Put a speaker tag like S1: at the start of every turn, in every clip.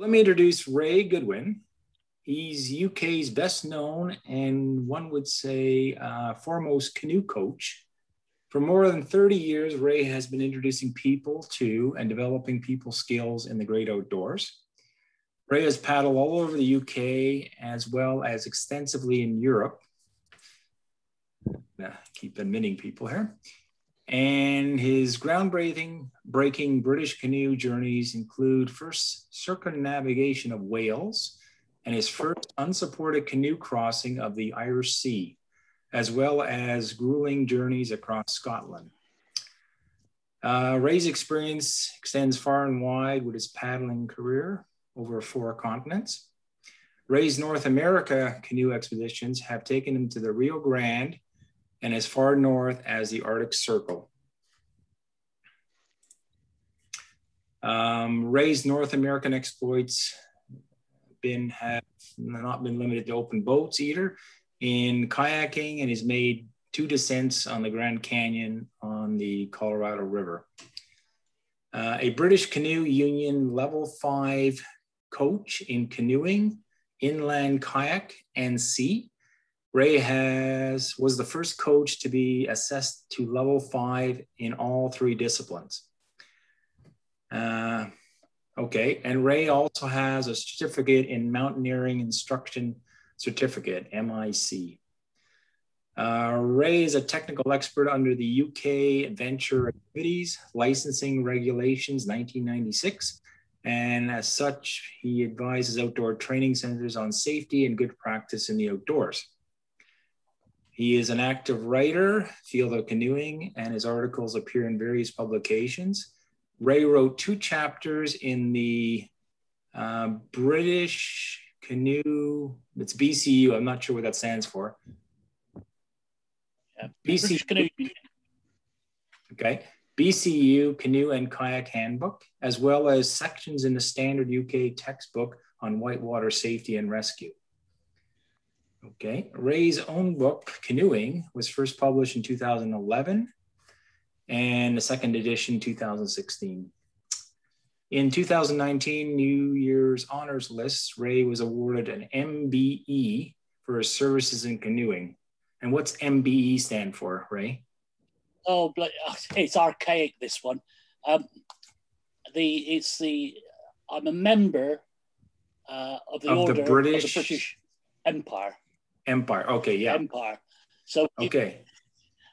S1: Let me introduce Ray Goodwin. He's UK's best known and one would say uh, foremost canoe coach. For more than 30 years, Ray has been introducing people to and developing people skills in the great outdoors. Ray has paddled all over the UK as well as extensively in Europe. keep admitting people here. And his groundbreaking breaking British canoe journeys include first circumnavigation of Wales and his first unsupported canoe crossing of the Irish Sea, as well as grueling journeys across Scotland. Uh, Ray's experience extends far and wide with his paddling career over four continents. Ray's North America canoe expeditions have taken him to the Rio Grande and as far north as the Arctic Circle. Um, Ray's North American exploits been have not been limited to open boats either. In kayaking, and he's made two descents on the Grand Canyon on the Colorado River. Uh, a British Canoe Union level five coach in canoeing, inland kayak, and sea. Ray has was the first coach to be assessed to level five in all three disciplines. Uh, okay, and Ray also has a certificate in mountaineering instruction certificate, MIC. Uh, Ray is a technical expert under the UK Adventure Activities Licensing Regulations 1996. And as such, he advises outdoor training centers on safety and good practice in the outdoors. He is an active writer, field of canoeing, and his articles appear in various publications. Ray wrote two chapters in the uh, British Canoe, it's BCU, I'm not sure what that stands for.
S2: Yeah, BCU. Canoe.
S1: Okay. BCU Canoe and Kayak Handbook, as well as sections in the standard UK textbook on whitewater safety and rescue. Okay, Ray's own book, Canoeing, was first published in 2011 and the second edition 2016. In 2019 New Year's Honors List, Ray was awarded an MBE for his services in canoeing. And what's MBE stand for, Ray?
S2: Oh, it's archaic, this one. Um, the It's the, I'm a member uh, of the
S1: of
S2: Order
S1: the British,
S2: of the British Empire.
S1: Empire. Okay, yeah.
S2: Empire. So
S1: okay.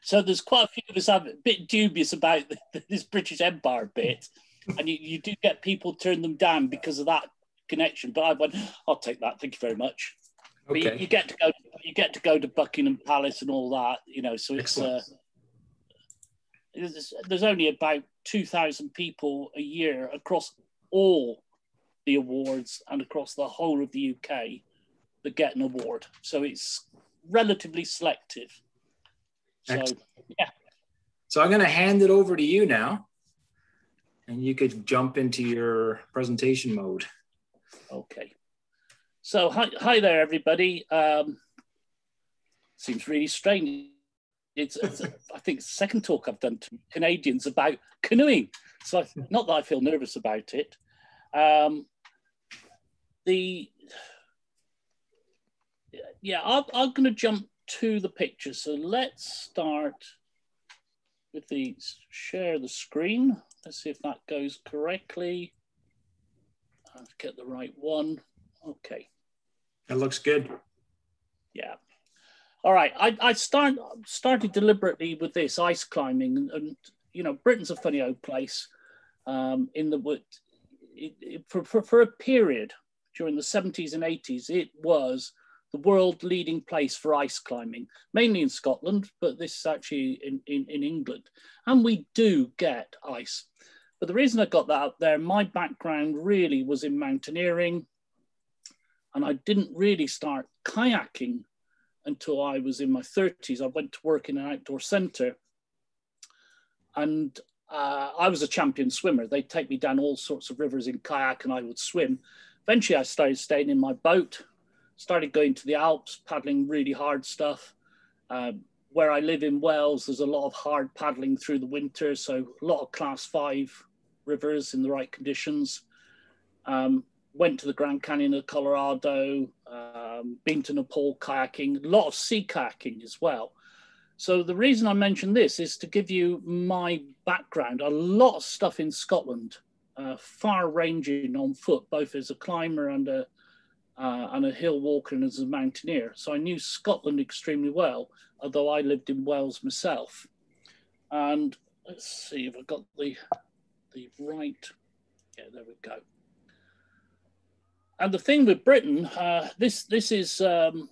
S2: So there's quite a few of us I'm a bit dubious about this British Empire bit, and you, you do get people turn them down because of that connection. But I went, I'll take that. Thank you very much. Okay. But you, you get to go. You get to go to Buckingham Palace and all that. You know, so it's. Uh, there's, there's only about 2,000 people a year across all the awards and across the whole of the UK that get an award. So it's relatively selective. So, Excellent. yeah.
S1: So I'm going to hand it over to you now, and you could jump into your presentation mode.
S2: Okay. So hi, hi there, everybody. Um, seems really strange. It's, it's I think second talk I've done to Canadians about canoeing. So I, not that I feel nervous about it. Um, the yeah, I'm, I'm going to jump to the picture. So let's start with the share the screen. Let's see if that goes correctly. I'll get the right one. Okay.
S1: That looks good.
S2: Yeah. All right. I, I start, started deliberately with this ice climbing, and, and you know, Britain's a funny old place. Um, in the wood, it, it, for, for, for a period during the 70s and 80s, it was the world leading place for ice climbing, mainly in Scotland, but this is actually in, in, in England. And we do get ice. But the reason I got that up there, my background really was in mountaineering. And I didn't really start kayaking until I was in my 30s. I went to work in an outdoor center. And uh, I was a champion swimmer. They'd take me down all sorts of rivers in kayak and I would swim. Eventually, I started staying in my boat started going to the Alps, paddling really hard stuff. Um, where I live in Wales, there's a lot of hard paddling through the winter, so a lot of class five rivers in the right conditions. Um, went to the Grand Canyon of Colorado, um, been to Nepal kayaking, a lot of sea kayaking as well. So the reason I mention this is to give you my background. A lot of stuff in Scotland, uh, far ranging on foot, both as a climber and a uh, and a hill walker and as a mountaineer. So I knew Scotland extremely well, although I lived in Wales myself. And let's see if I got the the right. Yeah, there we go. And the thing with Britain, uh, this this is um,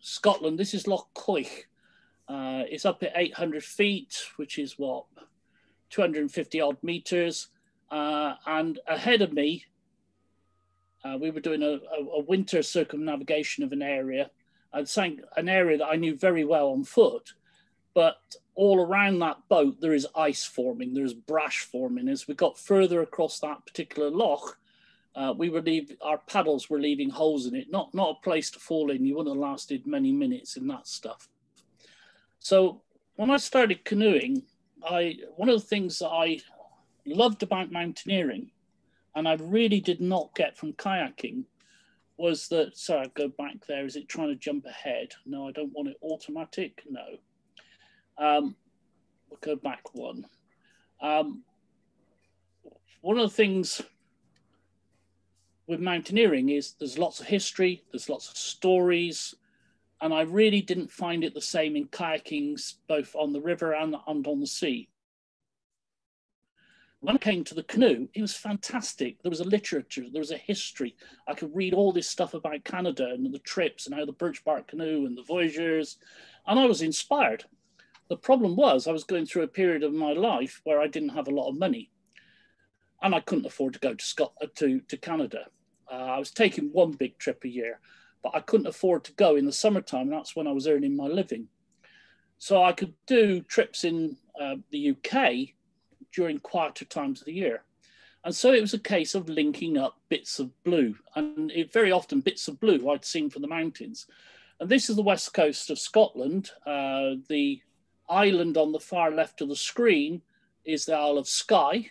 S2: Scotland. This is Loch Quoich. Uh, it's up at 800 feet, which is what 250 odd meters. Uh, and ahead of me, uh, we were doing a, a, a, winter circumnavigation of an area. I'd saying an area that I knew very well on foot, but all around that boat there is ice forming, there's brash forming. As we got further across that particular loch, uh, we were leave, our paddles were leaving holes in it. Not not a place to fall in. You wouldn't have lasted many minutes in that stuff. So when I started canoeing, I one of the things that I loved about mountaineering, and I really did not get from kayaking, was that. Sorry, I go back there. Is it trying to jump ahead? No, I don't want it automatic. No. Um, we'll go back one. Um, one of the things with mountaineering is there's lots of history, there's lots of stories, and I really didn't find it the same in kayaking, both on the river and, and on the sea. When I came to the canoe, it was fantastic. There was a literature, there was a history. I could read all this stuff about Canada and the trips and how the birch bark canoe and the voyageurs, and I was inspired. The problem was I was going through a period of my life where I didn't have a lot of money, and I couldn't afford to go to Scotland uh, to, to Canada. Uh, I was taking one big trip a year, but I couldn't afford to go in the summertime. That's when I was earning my living. So I could do trips in uh, the UK during quieter times of the year. And so it was a case of linking up bits of blue. And it, very often, bits of blue I'd seen from the mountains. And this is the west coast of Scotland. Uh, the island on the far left of the screen is the Isle of Skye.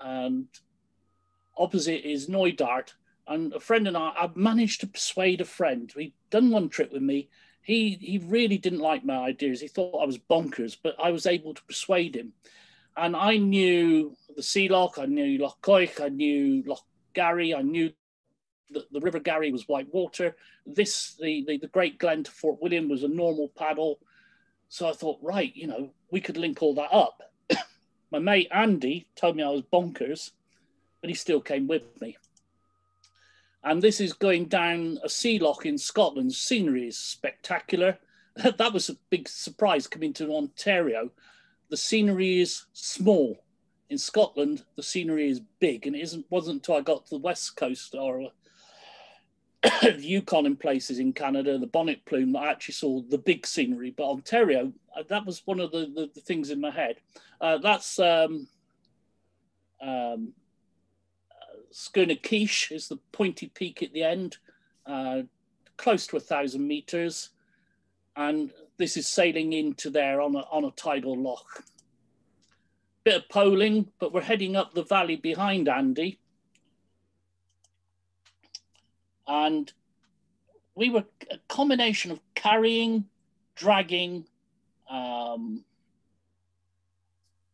S2: And opposite is Knoydart. And a friend and I, I managed to persuade a friend. He'd done one trip with me. He he really didn't like my ideas. He thought I was bonkers, but I was able to persuade him. And I knew the Sea Loch, I knew Loch Quoich, I knew Loch Garry, I knew that the River Garry was white water. This, the, the, the Great Glen to Fort William was a normal paddle. So I thought, right, you know, we could link all that up. my mate Andy told me I was bonkers but he still came with me. And this is going down a sea loch in Scotland. Scenery is spectacular. that was a big surprise coming to Ontario. The scenery is small. In Scotland, the scenery is big, and it isn't, wasn't until I got to the west coast or the Yukon in places in Canada, the bonnet plume, that I actually saw the big scenery. But Ontario, uh, that was one of the, the, the things in my head. Uh, that's um, um, is the pointy peak at the end, uh, close to a thousand meters. And this is sailing into there on a, on a tidal loch. Bit of poling, but we're heading up the valley behind Andy. And we were a combination of carrying, dragging, um,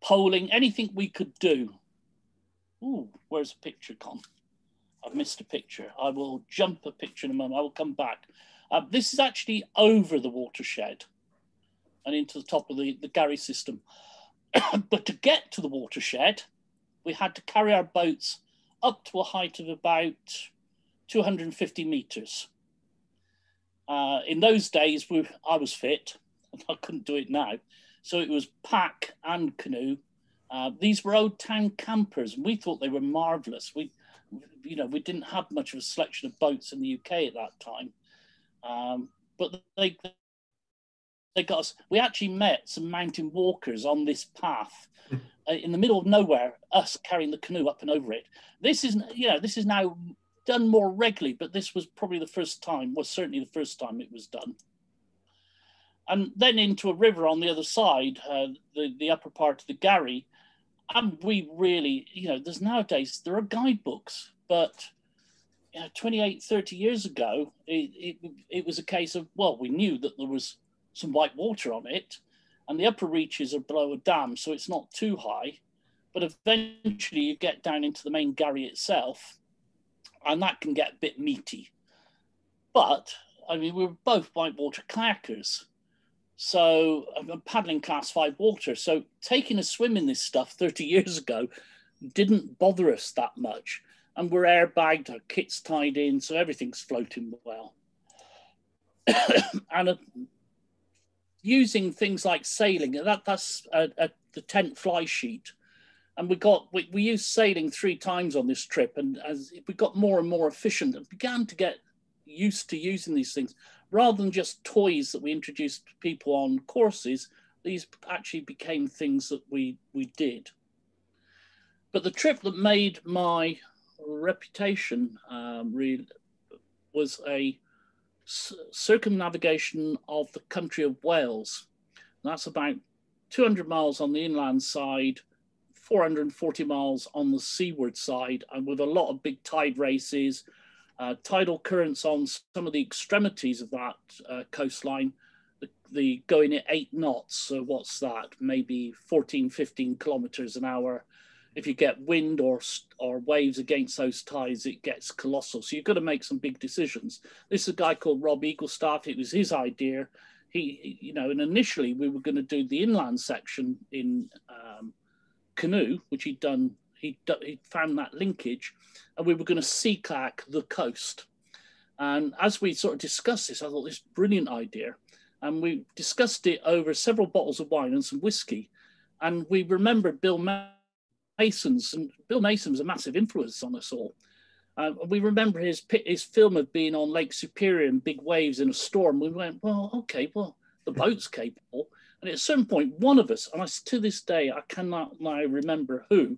S2: poling, anything we could do. Ooh, where's the picture gone? I've missed a picture. I will jump a picture in a moment. I will come back. Uh, this is actually over the watershed and into the top of the, the Garry system. but to get to the watershed, we had to carry our boats up to a height of about 250 meters. Uh, in those days, we, I was fit. And I couldn't do it now. So it was pack and canoe uh, these were old town campers, and we thought they were marvelous. We, you know, we didn't have much of a selection of boats in the UK at that time, um, but they they got us. We actually met some mountain walkers on this path uh, in the middle of nowhere. Us carrying the canoe up and over it. This is, you know, this is now done more regularly, but this was probably the first time. Was certainly the first time it was done and then into a river on the other side, uh, the, the upper part of the Garry, and we really, you know, there's nowadays there are guidebooks. but you know, 28, 30 years ago, it, it, it was a case of, well, we knew that there was some white water on it, and the upper reaches are below a dam, so it's not too high. But eventually, you get down into the main Garry itself, and that can get a bit meaty. But I mean, we were both white water kayakers. So I'm paddling class five water. So taking a swim in this stuff 30 years ago didn't bother us that much. And we're airbagged, our kit's tied in, so everything's floating well. and uh, using things like sailing, that, that's a, a, the tent fly sheet. And we got we, we used sailing three times on this trip, and as we got more and more efficient and began to get used to using these things rather than just toys that we introduced people on courses these actually became things that we we did but the trip that made my reputation um, really was a circumnavigation of the country of Wales. That's about 200 miles on the inland side, 440 miles on the seaward side, and with a lot of big tide races, uh, tidal currents on some of the extremities of that uh, coastline, the, the, going at eight knots. So what's that? Maybe 14, 15 kilometers an hour. If you get wind or or waves against those tides, it gets colossal. So you've got to make some big decisions. This is a guy called Rob Egelstaff. It was his idea. He, you know, and initially we were going to do the inland section in um, canoe, which he'd done he, he found that linkage and we were going to sea kayak the coast. And as we sort of discussed this, I thought this brilliant idea. And we discussed it over several bottles of wine and some whiskey. And we remembered Bill Mason's, and Bill Mason was a massive influence on us all. Uh, we remember his his film of being on Lake Superior and big waves in a storm. We went, well, okay, well, the boat's capable. And at a certain point, one of us, and I, to this day, I cannot now remember who,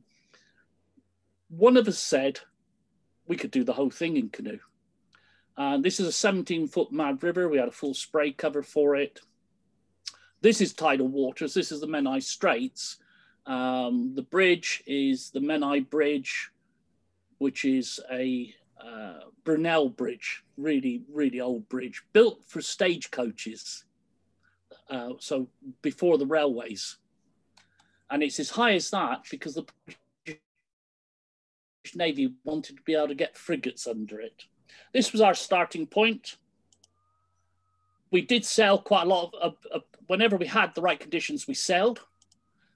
S2: one of us said we could do the whole thing in canoe. And this is a 17 foot mad river. We had a full spray cover for it. This is tidal waters. This is the Menai Straits. Um, the bridge is the Menai Bridge, which is a uh, Brunel Bridge, really, really old bridge, built for stagecoaches. Uh, so before the railways. And it's as high as that because the British Navy wanted to be able to get frigates under it. This was our starting point. We did sell quite a lot of, of, whenever we had the right conditions, we sailed,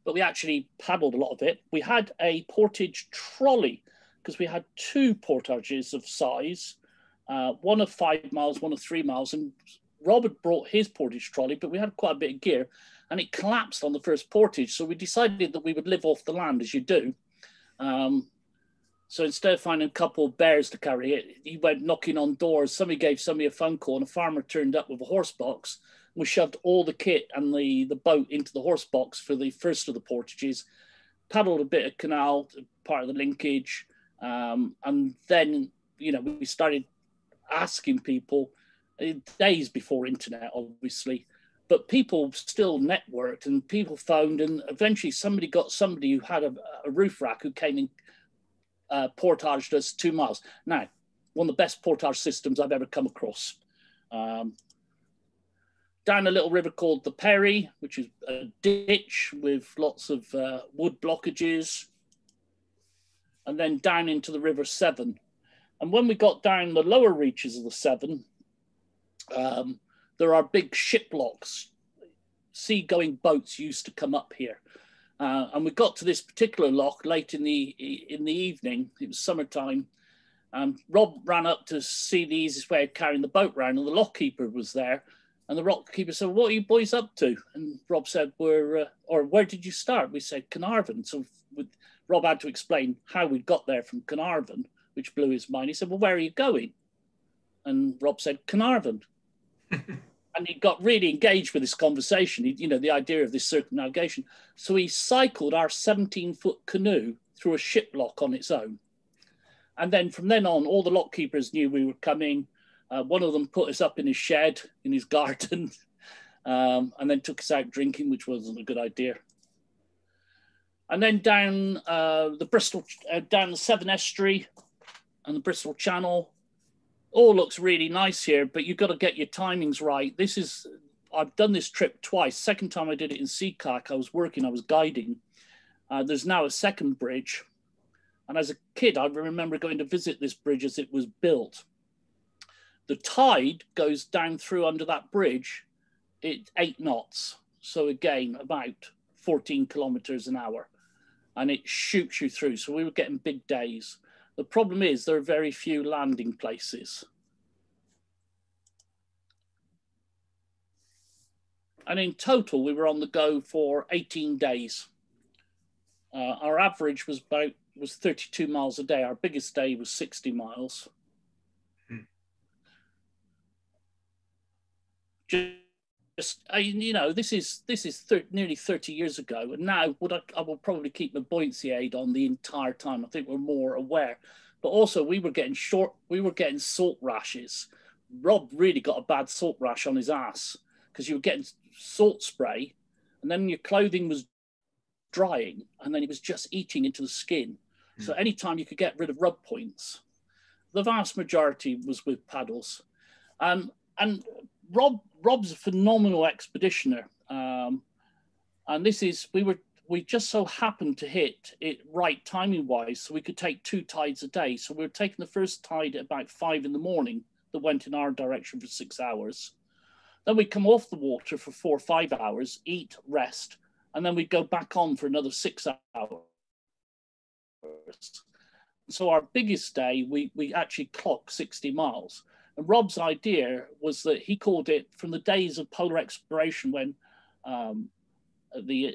S2: but we actually paddled a lot of it. We had a portage trolley because we had two portages of size, uh, one of five miles, one of three miles. And Robert brought his portage trolley, but we had quite a bit of gear and it collapsed on the first portage. So we decided that we would live off the land as you do. Um, so instead of finding a couple of bears to carry it, he went knocking on doors. Somebody gave somebody a phone call, and a farmer turned up with a horse box. We shoved all the kit and the, the boat into the horse box for the first of the portages, paddled a bit of canal, part of the linkage, um, and then you know we started asking people uh, days before internet, obviously, but people still networked and people phoned, and eventually somebody got somebody who had a, a roof rack who came and uh, portaged us two miles. Now, one of the best portage systems I've ever come across. Um, down a little river called the Perry, which is a ditch with lots of uh, wood blockages, and then down into the River Severn. And when we got down the lower reaches of the Severn, um, there are big ship locks. Sea-going boats used to come up here. Uh, and we got to this particular lock late in the in the evening. It was summertime. And Rob ran up to see the easiest way of carrying the boat round, and the lockkeeper was there. And the lockkeeper said, "What are you boys up to?" And Rob said, "We're uh, or where did you start?" We said Carnarvon. So with, Rob had to explain how we got there from Carnarvon, which blew his mind. He said, "Well, where are you going?" And Rob said, "Carnarvon." and he got really engaged with this conversation, he, you know, the idea of this circumnavigation. So he cycled our 17 foot canoe through a ship lock on its own. And then from then on, all the lock keepers knew we were coming. Uh, one of them put us up in his shed in his garden um, and then took us out drinking, which wasn't a good idea. And then down uh, the Bristol, uh, down the Severn Estuary, and the Bristol Channel. All looks really nice here, but you've got to get your timings right. This is, I've done this trip twice. Second time I did it in Sea Kayak, I was working, I was guiding. Uh, there's now a second bridge. And as a kid, I remember going to visit this bridge as it was built. The tide goes down through under that bridge at eight knots. So again, about 14 kilometers an hour. And it shoots you through. So we were getting big days. The problem is there are very few landing places. And in total, we were on the go for 18 days. Uh, our average was about was 32 miles a day. Our biggest day was 60 miles. Just, I, you know, this is this is thir- nearly 30 years ago, and now would I, I will probably keep my buoyancy aid on the entire time. I think we're more aware, but also we were getting short. We were getting salt rashes. Rob really got a bad salt rash on his ass because you were getting salt spray, and then your clothing was drying, and then it was just eating into the skin so hmm. anytime you could get rid of rub points, the vast majority was with paddles. Um, and Rob Rob's a phenomenal expeditioner. Um, and this is we were we just so happened to hit it right timing wise, so we could take two tides a day. So we were taking the first tide at about five in the morning that went in our direction for six hours. Then we'd come off the water for four or five hours, eat, rest, and then we'd go back on for another six hours so our biggest day, we, we actually clocked 60 miles. And Rob's idea was that he called it from the days of polar exploration when um, the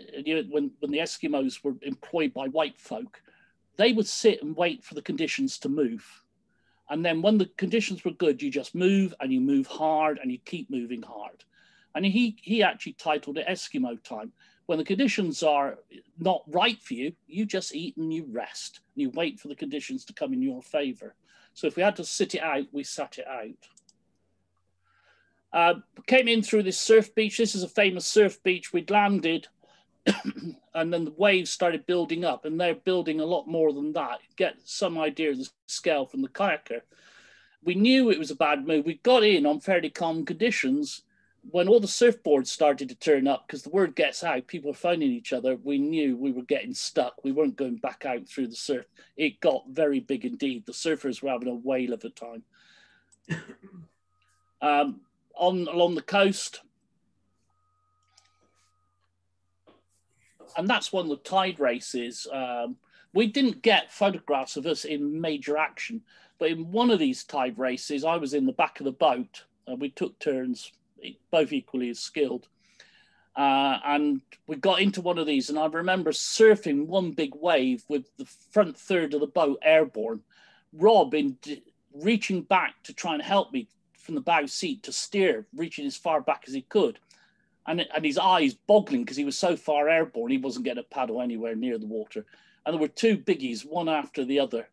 S2: when when the Eskimos were employed by white folk, they would sit and wait for the conditions to move. And then when the conditions were good, you just move and you move hard and you keep moving hard. And he he actually titled it Eskimo time when the conditions are not right for you, you just eat and you rest. And you wait for the conditions to come in your favor. So if we had to sit it out, we sat it out. Uh, came in through this surf beach. This is a famous surf beach. We'd landed, and then the waves started building up, and they're building a lot more than that. Get some idea of the scale from the kayaker. We knew it was a bad move. We got in on fairly calm conditions, when all the surfboards started to turn up, because the word gets out, people are finding each other, we knew we were getting stuck. We weren't going back out through the surf. It got very big indeed. The surfers were having a whale of a time. um, on along the coast, and that's one of the tide races. Um, we didn't get photographs of us in major action, but in one of these tide races, I was in the back of the boat. and we took turns both equally as skilled. Uh, and we got into one of these, and I remember surfing one big wave with the front third of the boat airborne. Rob, in reaching back to try and help me from the bow seat to steer, reaching as far back as he could, and, and his eyes boggling because he was so far airborne, he wasn't getting a paddle anywhere near the water. And there were two biggies, one after the other.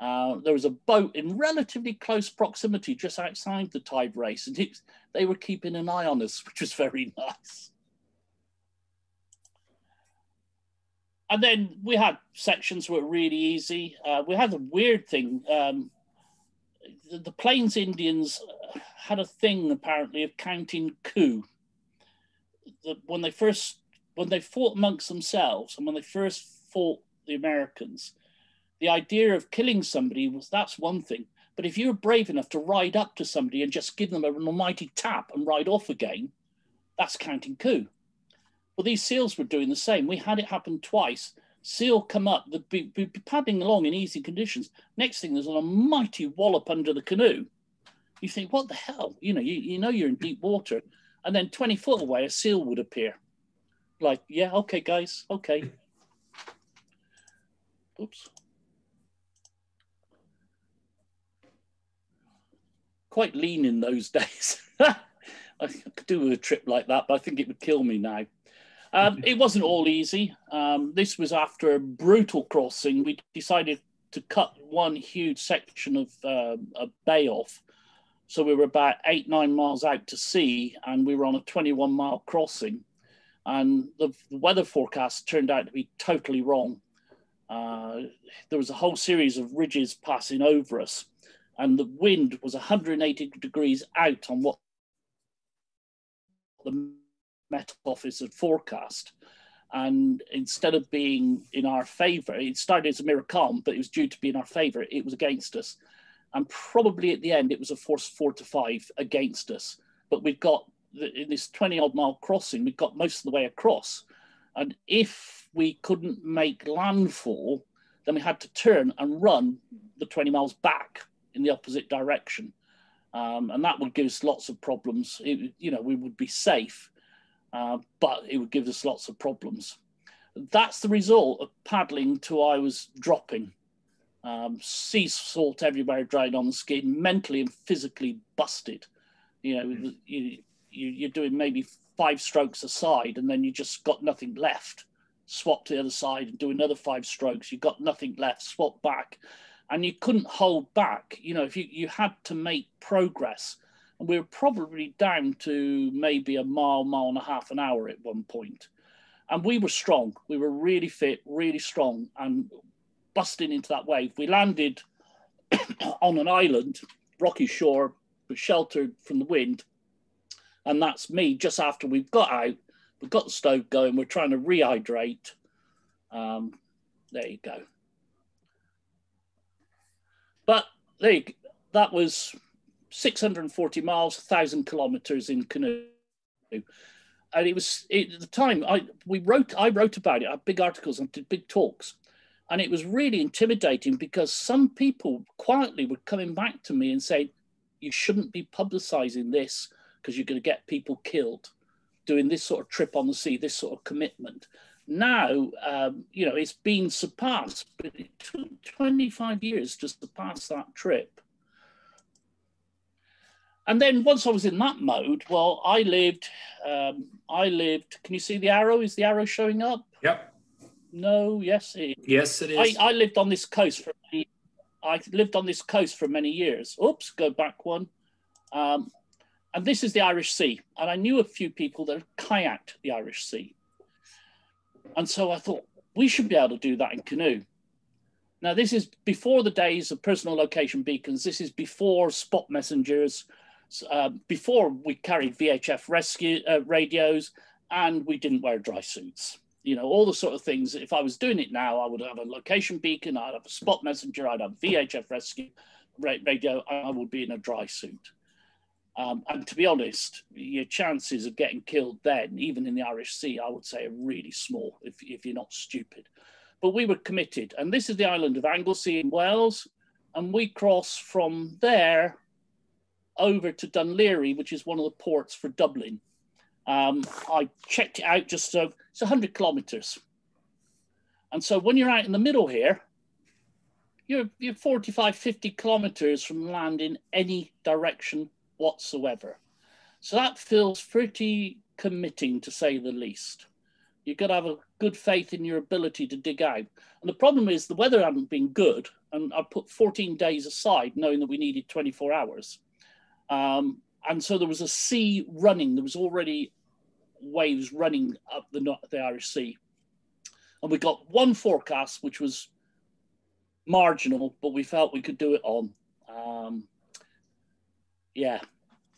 S2: Uh, there was a boat in relatively close proximity just outside the tide race, and it, they were keeping an eye on us, which was very nice. And then we had sections were really easy. Uh, we had a weird thing. Um, the, the Plains Indians had a thing apparently of counting coup. The, when they first when they fought amongst themselves and when they first fought the Americans, the idea of killing somebody was that's one thing. But if you're brave enough to ride up to somebody and just give them an almighty tap and ride off again, that's counting coup. Well, these seals were doing the same. We had it happen twice. Seal come up, they'd be, be paddling along in easy conditions. Next thing, there's a mighty wallop under the canoe. You think, what the hell? You know, you, you know you're in deep water. And then 20 foot away, a seal would appear. Like, yeah, okay, guys, okay. Oops. Quite lean in those days. I could do a trip like that, but I think it would kill me now. Um, it wasn't all easy. Um, this was after a brutal crossing. We decided to cut one huge section of uh, a bay off. So we were about eight, nine miles out to sea, and we were on a 21 mile crossing. And the, the weather forecast turned out to be totally wrong. uh, there was a whole series of ridges passing over us, and the wind was 180 degrees out on what the Met Office had forecast. And instead of being in our favor, it started as a mirror calm, but it was due to be in our favor. It was against us. And probably at the end, it was a force four to five against us. But we've got in this 20 odd mile crossing, we got most of the way across. And if we couldn't make landfall, then we had to turn and run the 20 miles back in the opposite direction. Um, and that would give us lots of problems. It, you know, we would be safe, uh, but it would give us lots of problems. That's the result of paddling till I was dropping. Um, sea salt everywhere, dried on the skin, mentally and physically busted. You know, mm. you, you, you're doing maybe five strokes a side and then you just got nothing left. Swap to the other side and do another five strokes. You got nothing left, swap back. And you couldn't hold back. You know, if you, you had to make progress. And we were probably down to maybe a mile, mile and a half an hour at one point. And we were strong. We were really fit, really strong, and busting into that wave. We landed on an island, rocky shore, but sheltered from the wind and that's me just after we've got out, we've got the stove going, we're trying to rehydrate. Um, there you go. But you, that was 640 miles, 1,000 kilometers in canoe. And it was it, at the time I we wrote I wrote about it. I had big articles and did big talks, and it was really intimidating because some people quietly were coming back to me and saying, "You shouldn't be publicizing this because you're going to get people killed doing this sort of trip on the sea, this sort of commitment. Now, um, you know, it's been surpassed, but it took 25 years to surpass that trip. And then once I was in that mode, well, I lived, um, I lived, can you see the arrow? Is the arrow showing up?
S1: Yep.
S2: No, yes.
S1: It, yes, it is.
S2: I, I lived on this coast for many, I lived on this coast for many years. Oops, go back one. Um, and this is the Irish Sea. And I knew a few people that have kayaked the Irish Sea. And so I thought, we should be able to do that in canoe. Now, this is before the days of personal location beacons. This is before spot messengers, uh, before we carried VHF rescue uh, radios, and we didn't wear dry suits. You know, all the sort of things. If I was doing it now, I would have a location beacon, I'd have a spot messenger, I'd have VHF rescue radio, and I would be in a dry suit. Um, and to be honest, your chances of getting killed then, even in the Irish Sea, I would say are really small if, if you're not stupid. But we were committed. And this is the island of Anglesey in Wales. And we cross from there over to Laoghaire, which is one of the ports for Dublin. Um, I checked it out just so it's 100 kilometers. And so when you're out in the middle here, you're, you're 45, 50 kilometers from land in any direction whatsoever. So that feels pretty committing to say the least. You've got to have a good faith in your ability to dig out. And the problem is the weather hadn't been good. And I put 14 days aside knowing that we needed 24 hours. Um, and so there was a sea running. There was already waves running up the, the Irish Sea. And we got one forecast, which was marginal, but we felt we could do it on. Yeah,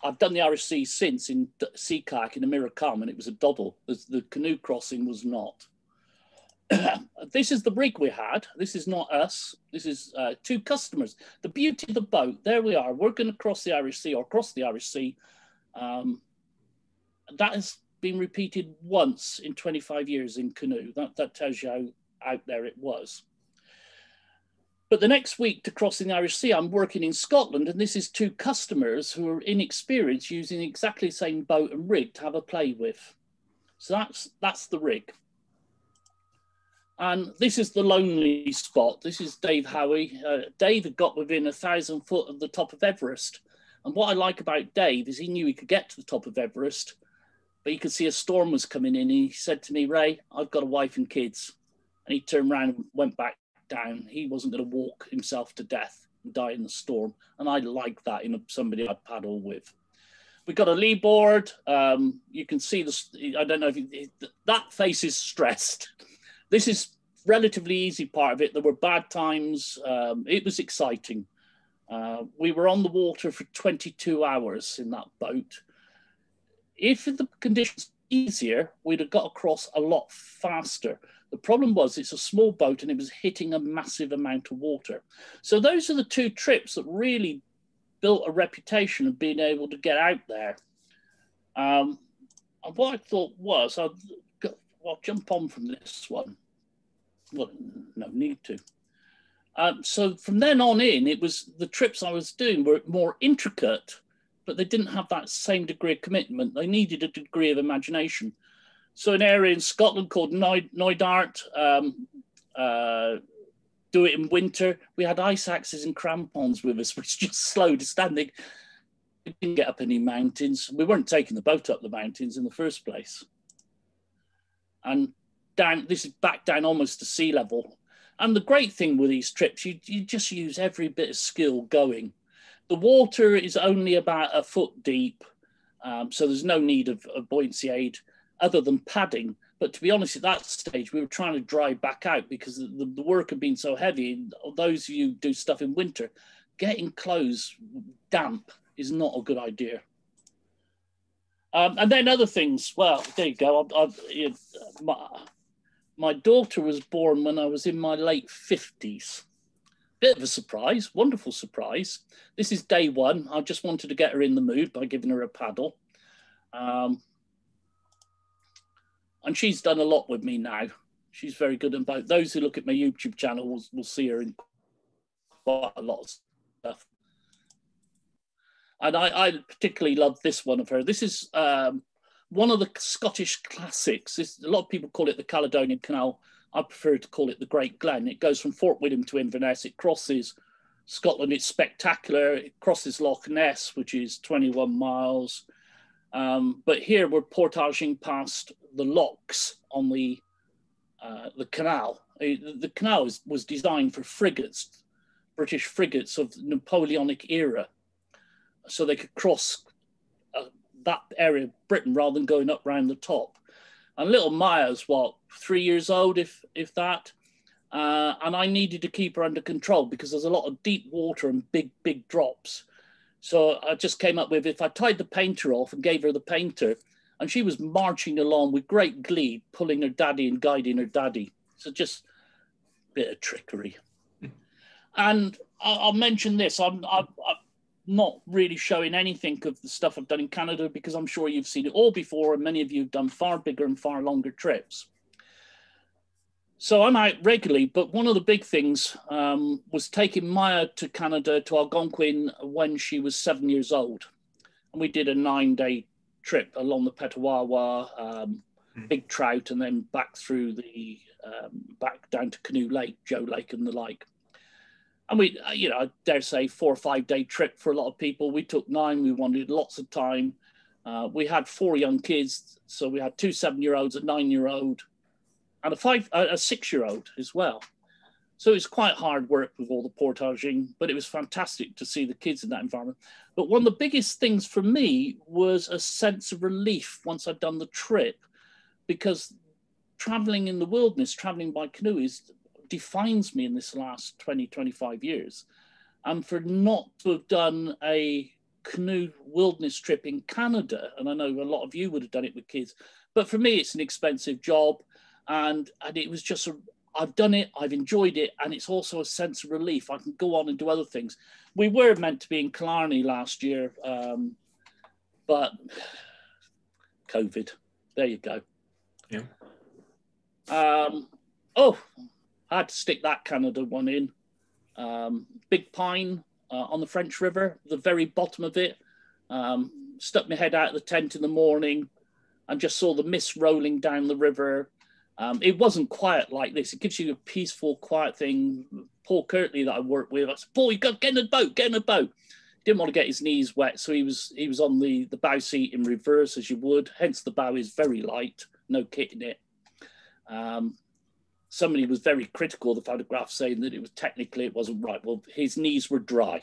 S2: I've done the Irish Sea since in sea kayak in a mirror calm, and it was a double. The canoe crossing was not. this is the rig we had. This is not us. This is uh, two customers. The beauty of the boat. There we are, working across the Irish Sea or across the Irish Sea. Um, that has been repeated once in 25 years in canoe. That, that tells you how out there it was. But the next week to crossing the Irish Sea, I'm working in Scotland, and this is two customers who are inexperienced using exactly the same boat and rig to have a play with. So that's that's the rig. And this is the lonely spot. This is Dave Howie. Uh, Dave had got within a thousand foot of the top of Everest. And what I like about Dave is he knew he could get to the top of Everest, but he could see a storm was coming in. He said to me, Ray, I've got a wife and kids. And he turned around and went back down. He wasn't going to walk himself to death and die in the storm. And I like that in somebody I paddle with. We've got a lee board. Um, you can see the, I don't know if you, that face is stressed. This is relatively easy part of it. There were bad times. Um, it was exciting. Uh, we were on the water for 22 hours in that boat. If the conditions easier, we'd have got across a lot faster. The problem was it's a small boat and it was hitting a massive amount of water. So those are the two trips that really built a reputation of being able to get out there. Um, and what I thought was, I'll, I'll jump on from this one. Well, no need to. Um, so from then on in, it was the trips I was doing were more intricate, but they didn't have that same degree of commitment. They needed a degree of imagination. So an area in Scotland called Knoydart, um, uh, do it in winter. We had ice axes and crampons with us, which just slowed us standing. We didn't get up any mountains. We weren't taking the boat up the mountains in the first place. And down, this is back down almost to sea level. And the great thing with these trips, you, you just use every bit of skill going. The water is only about a foot deep, um, so there's no need of, of buoyancy aid other than padding. But to be honest, at that stage, we were trying to dry back out because the, the work had been so heavy. Those of you do stuff in winter, getting clothes damp is not a good idea. Um, and then other things. Well, there you go. I, I, my, my daughter was born when I was in my late 50s. Bit of a surprise, wonderful surprise. This is day one. I just wanted to get her in the mood by giving her a paddle. Um, and she's done a lot with me now. She's very good And both. Those who look at my YouTube channel will, will see her in quite a lot of stuff. And I, I particularly love this one of her. This is um, one of the Scottish classics. A lot of people call it the Caledonian Canal. I prefer to call it the Great Glen. It goes from Fort William to Inverness. It crosses Scotland. It's spectacular. It crosses Loch Ness, which is 21 miles. Um, but here we're portaging past the locks on the uh, the canal. Uh, the canal was, designed for frigates, British frigates of the Napoleonic era, so they could cross uh, that area of Britain rather than going up round the top. And little Maya's what three years old, if if that. Uh, and I needed to keep her under control because there's a lot of deep water and big big drops. So I just came up with if I tied the painter off and gave her the painter, and she was marching along with great glee, pulling her daddy and guiding her daddy. So just a bit of trickery. and I'll mention this: I'm, I'm, I'm not really showing anything of the stuff I've done in Canada because I'm sure you've seen it all before, and many of you have done far bigger and far longer trips. So I'm out regularly, but one of the big things um, was taking Maya to Canada to Algonquin when she was seven years old. And we did a nine day trip along the Petawawa, um, mm. Big Trout, and then back through the, um, back down to Canoe Lake, Joe Lake, and the like. And we, uh, you know, I dare say four or five day trip for a lot of people. We took nine, we wanted lots of time. Uh, we had four young kids. So we had two seven year olds, a nine year old, and a five, a six year old as well. So it's quite hard work with all the portaging, but it was fantastic to see the kids in that environment. But one of the biggest things for me was a sense of relief once I'd done the trip, because traveling in the wilderness, traveling by canoe is defines me in this last 20, 25 years. And for not to have done a canoe wilderness trip in Canada, and I know a lot of you would have done it with kids, but for me, it's an expensive job and and it was just a, I've done it, I've enjoyed it, and it's also a sense of relief. I can go on and do other things. We were meant to be in Killarney last year, um, but COVID. There you go.
S1: Yeah.
S2: Um, oh, I had to stick that Canada one in. Um, Big Pine uh, on the French River, the very bottom of it. Um, stuck my head out of the tent in the morning and just saw the mist rolling down the river um, it wasn't quiet like this. It gives you a peaceful, quiet thing. Paul Kirtley that I worked with, I said, Paul, you got get in the boat, get in the boat. Didn't want to get his knees wet, so he was he was on the, the bow seat in reverse as you would. Hence the bow is very light, no kit in it. Um, somebody was very critical of the photograph, saying that it was technically it wasn't right. Well, his knees were dry.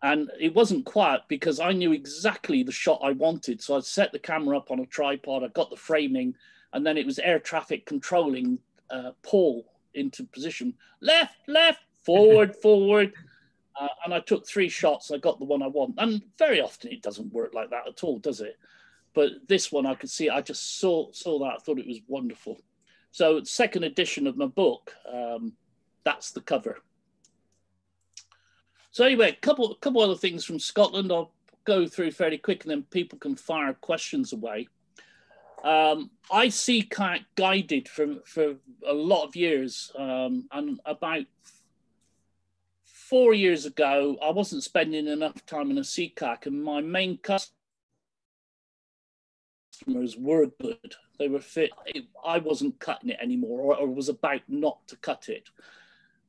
S2: And it wasn't quiet because I knew exactly the shot I wanted. So I set the camera up on a tripod, I got the framing, and then it was air traffic controlling uh, Paul into position, left, left, forward, forward. Uh, and I took three shots. I got the one I want. And very often it doesn't work like that at all, does it? But this one I could see. I just saw saw that. I thought it was wonderful. So second edition of my book. Um, that's the cover. So anyway, a couple couple other things from Scotland. I'll go through fairly quick, and then people can fire questions away. Um, I see kayak guided for for a lot of years, um, and about four years ago, I wasn't spending enough time in a sea kayak, and my main customers were good. They were fit. I wasn't cutting it anymore, or, or was about not to cut it.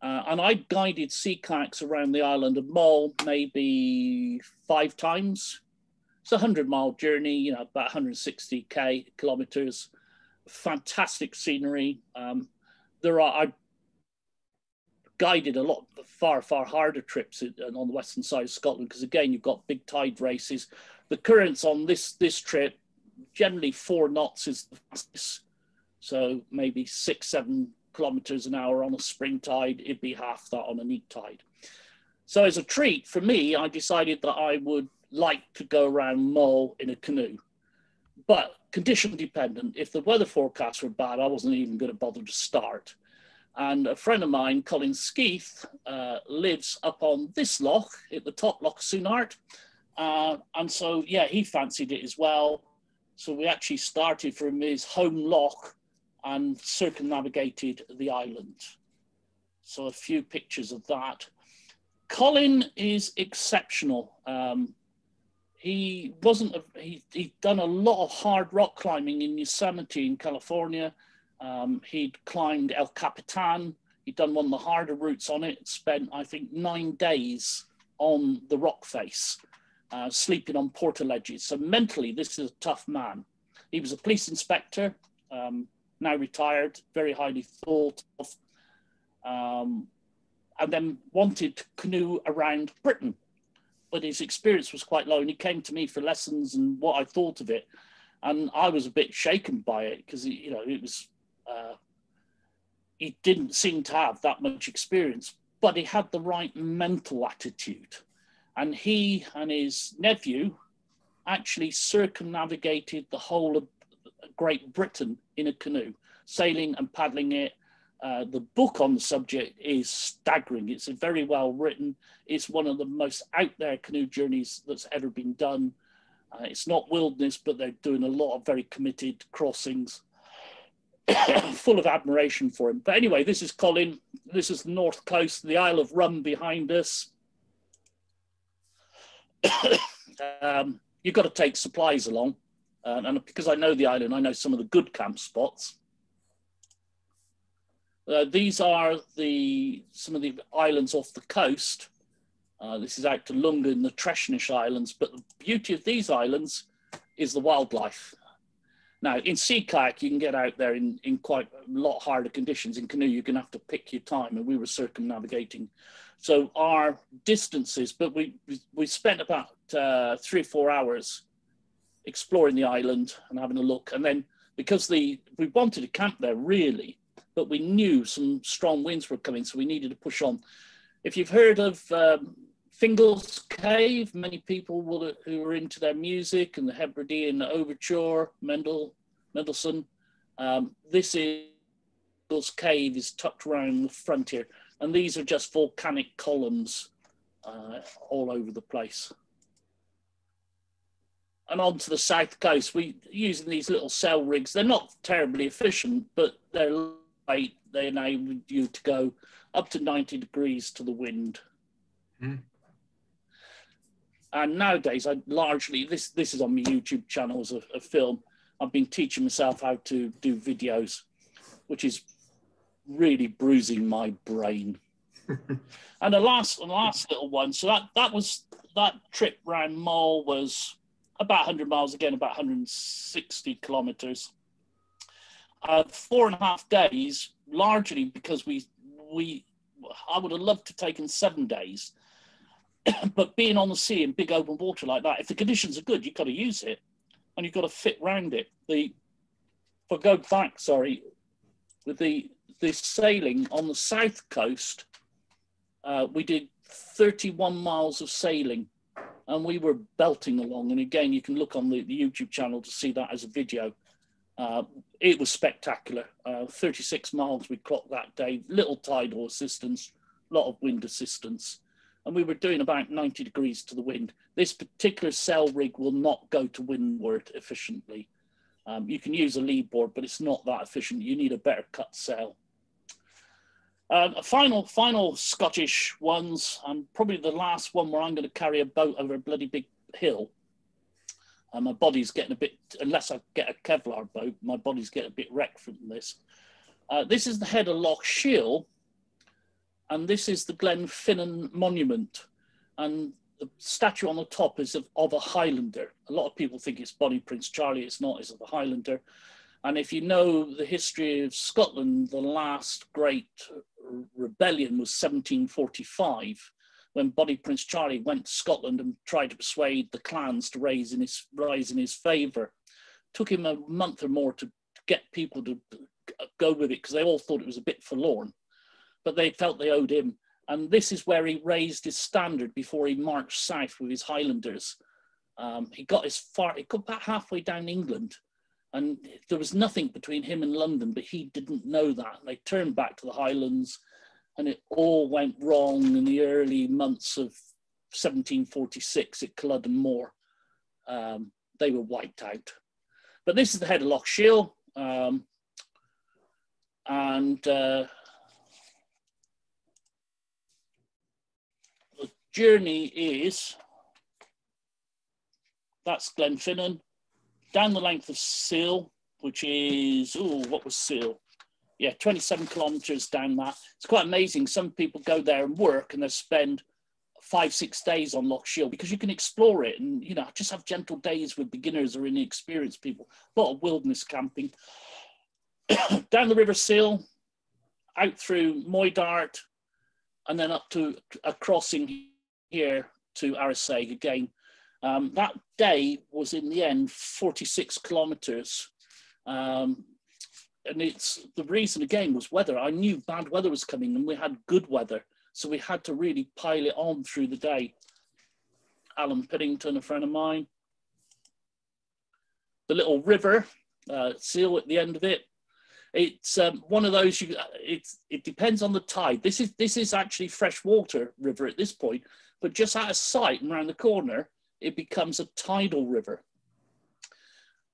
S2: Uh, and I guided sea kayaks around the island of Mull maybe five times. It's a 100 mile journey, you know, about 160 k kilometers. Fantastic scenery. Um, there are, I guided a lot far, far harder trips in, on the western side of Scotland because, again, you've got big tide races. The currents on this, this trip, generally four knots is the fastest. So maybe six, seven kilometers an hour on a spring tide, it'd be half that on a neap tide. So as a treat for me, I decided that I would like to go around Mull in a canoe. But condition dependent, if the weather forecasts were bad, I wasn't even going to bother to start. And a friend of mine, Colin Skeath, uh, lives up on this loch at the top Loch Sunart. Uh, and so, yeah, he fancied it as well. So we actually started from his home loch and circumnavigated the island. So a few pictures of that. Colin is exceptional. Um, he wasn't, a, he, he'd done a lot of hard rock climbing in Yosemite in California. Um, he'd climbed El Capitan. He'd done one of the harder routes on it, spent, I think, nine days on the rock face, uh, sleeping on portaledges. So mentally, this is a tough man. He was a police inspector. Um, now retired, very highly thought of, um, and then wanted to canoe around Britain. But his experience was quite low, and he came to me for lessons and what I thought of it. And I was a bit shaken by it because, you know, it was, uh, he didn't seem to have that much experience, but he had the right mental attitude. And he and his nephew actually circumnavigated the whole of Great Britain in a canoe, sailing and paddling it. Uh, the book on the subject is staggering. It's very well written. It's one of the most out there canoe journeys that's ever been done. Uh, it's not wilderness, but they're doing a lot of very committed crossings. Full of admiration for him. But anyway, this is Colin. This is the north coast, the Isle of Rum behind us. um, you've got to take supplies along. Uh, and because I know the island, I know some of the good camp spots. Uh, these are the some of the islands off the coast. Uh, this is out to Lungan, the Treshnish Islands. But the beauty of these islands is the wildlife. Now, in sea kayak, you can get out there in, in quite a lot harder conditions. In canoe, you're going to have to pick your time, and we were circumnavigating. So our distances, but we we, we spent about uh, three or four hours exploring the island and having a look. And then because the we wanted to camp there really, but we knew some strong winds were coming, so we needed to push on. If you've heard of um, Fingal's Cave, many people will, who are into their music and the Hebridean Overture, Mendel, Mendelssohn. Um, this is Fingal's Cave is tucked around the frontier, and these are just volcanic columns uh, all over the place and onto the south coast. We using these little sail rigs. They're not terribly efficient, but they're light. They enable you to go up to 90 degrees to the wind. Mm. And nowadays, I largely this this is on my YouTube channel as a, a film. I've been teaching myself how to do videos, which is really bruising my brain. and the last the last little one. So that that was that trip round Mull was about 100 miles again, about 160 kilometers. Uh, four and a half days, largely because we we I would have loved to taken seven days, but being on the sea in big open water like that, if the conditions are good, you've got to use it, and you've got to fit round it. The I go back, sorry, with the this sailing on the south coast. Uh, we did 31 miles of sailing and we were belting along. And again, you can look on the, the YouTube channel to see that as a video. Uh, it was spectacular. Uh, 36 miles we clocked that day, little tidal assistance, a lot of wind assistance. And we were doing about 90 degrees to the wind. This particular sail rig will not go to windward efficiently. Um, you can use a lee board, but it's not that efficient. You need a better cut sail. Uh, final, final Scottish ones, and probably the last one where I'm going to carry a boat over a bloody big hill. And my body's getting a bit, unless I get a Kevlar boat, my body's getting a bit wrecked from this. Uh, this is the head of Loch Shiel, and this is the Glenfinnan Monument. And the statue on the top is of, of a Highlander. A lot of people think it's Bonnie Prince Charlie. It's not, it's of a Highlander. And if you know the history of Scotland, the last great rebellion was 1745, when Bonnie Prince Charlie went to Scotland and tried to persuade the clans to raise in his, rise in his favour. Took him a month or more to get people to go with it because they all thought it was a bit forlorn, but they felt they owed him. And this is where he raised his standard before he marched south with his Highlanders. Um, he got as far, he got about halfway down England and there was nothing between him and London, but he didn't know that. They turned back to the Highlands, and it all went wrong in the early months of 1746 at Culloden Moor. Um, they were wiped out. But this is the head of Loch Shiel. Um, and uh, the journey is that's Glenfinnan down the length of Shiel, which is, oh, what was Shiel? Yeah, 27 kilometers down that. It's quite amazing. Some people go there and work and they spend five, six days on Loch Shiel because you can explore it and, you know, just have gentle days with beginners or inexperienced people. A lot of wilderness camping. down the River Shiel, out through Moidart, and then up to a crossing here to Arisaig again. Um, that day was in the end 46 kilometers. Um, and it's the reason again was weather. I knew bad weather was coming and we had good weather. So we had to really pile it on through the day. Alan Piddington, a friend of mine. The little river, uh, Shiel at the end of it. It's um, one of those. You, it's it depends on the tide. This is this is actually freshwater river at this point, but just out of sight and around the corner, it becomes a tidal river.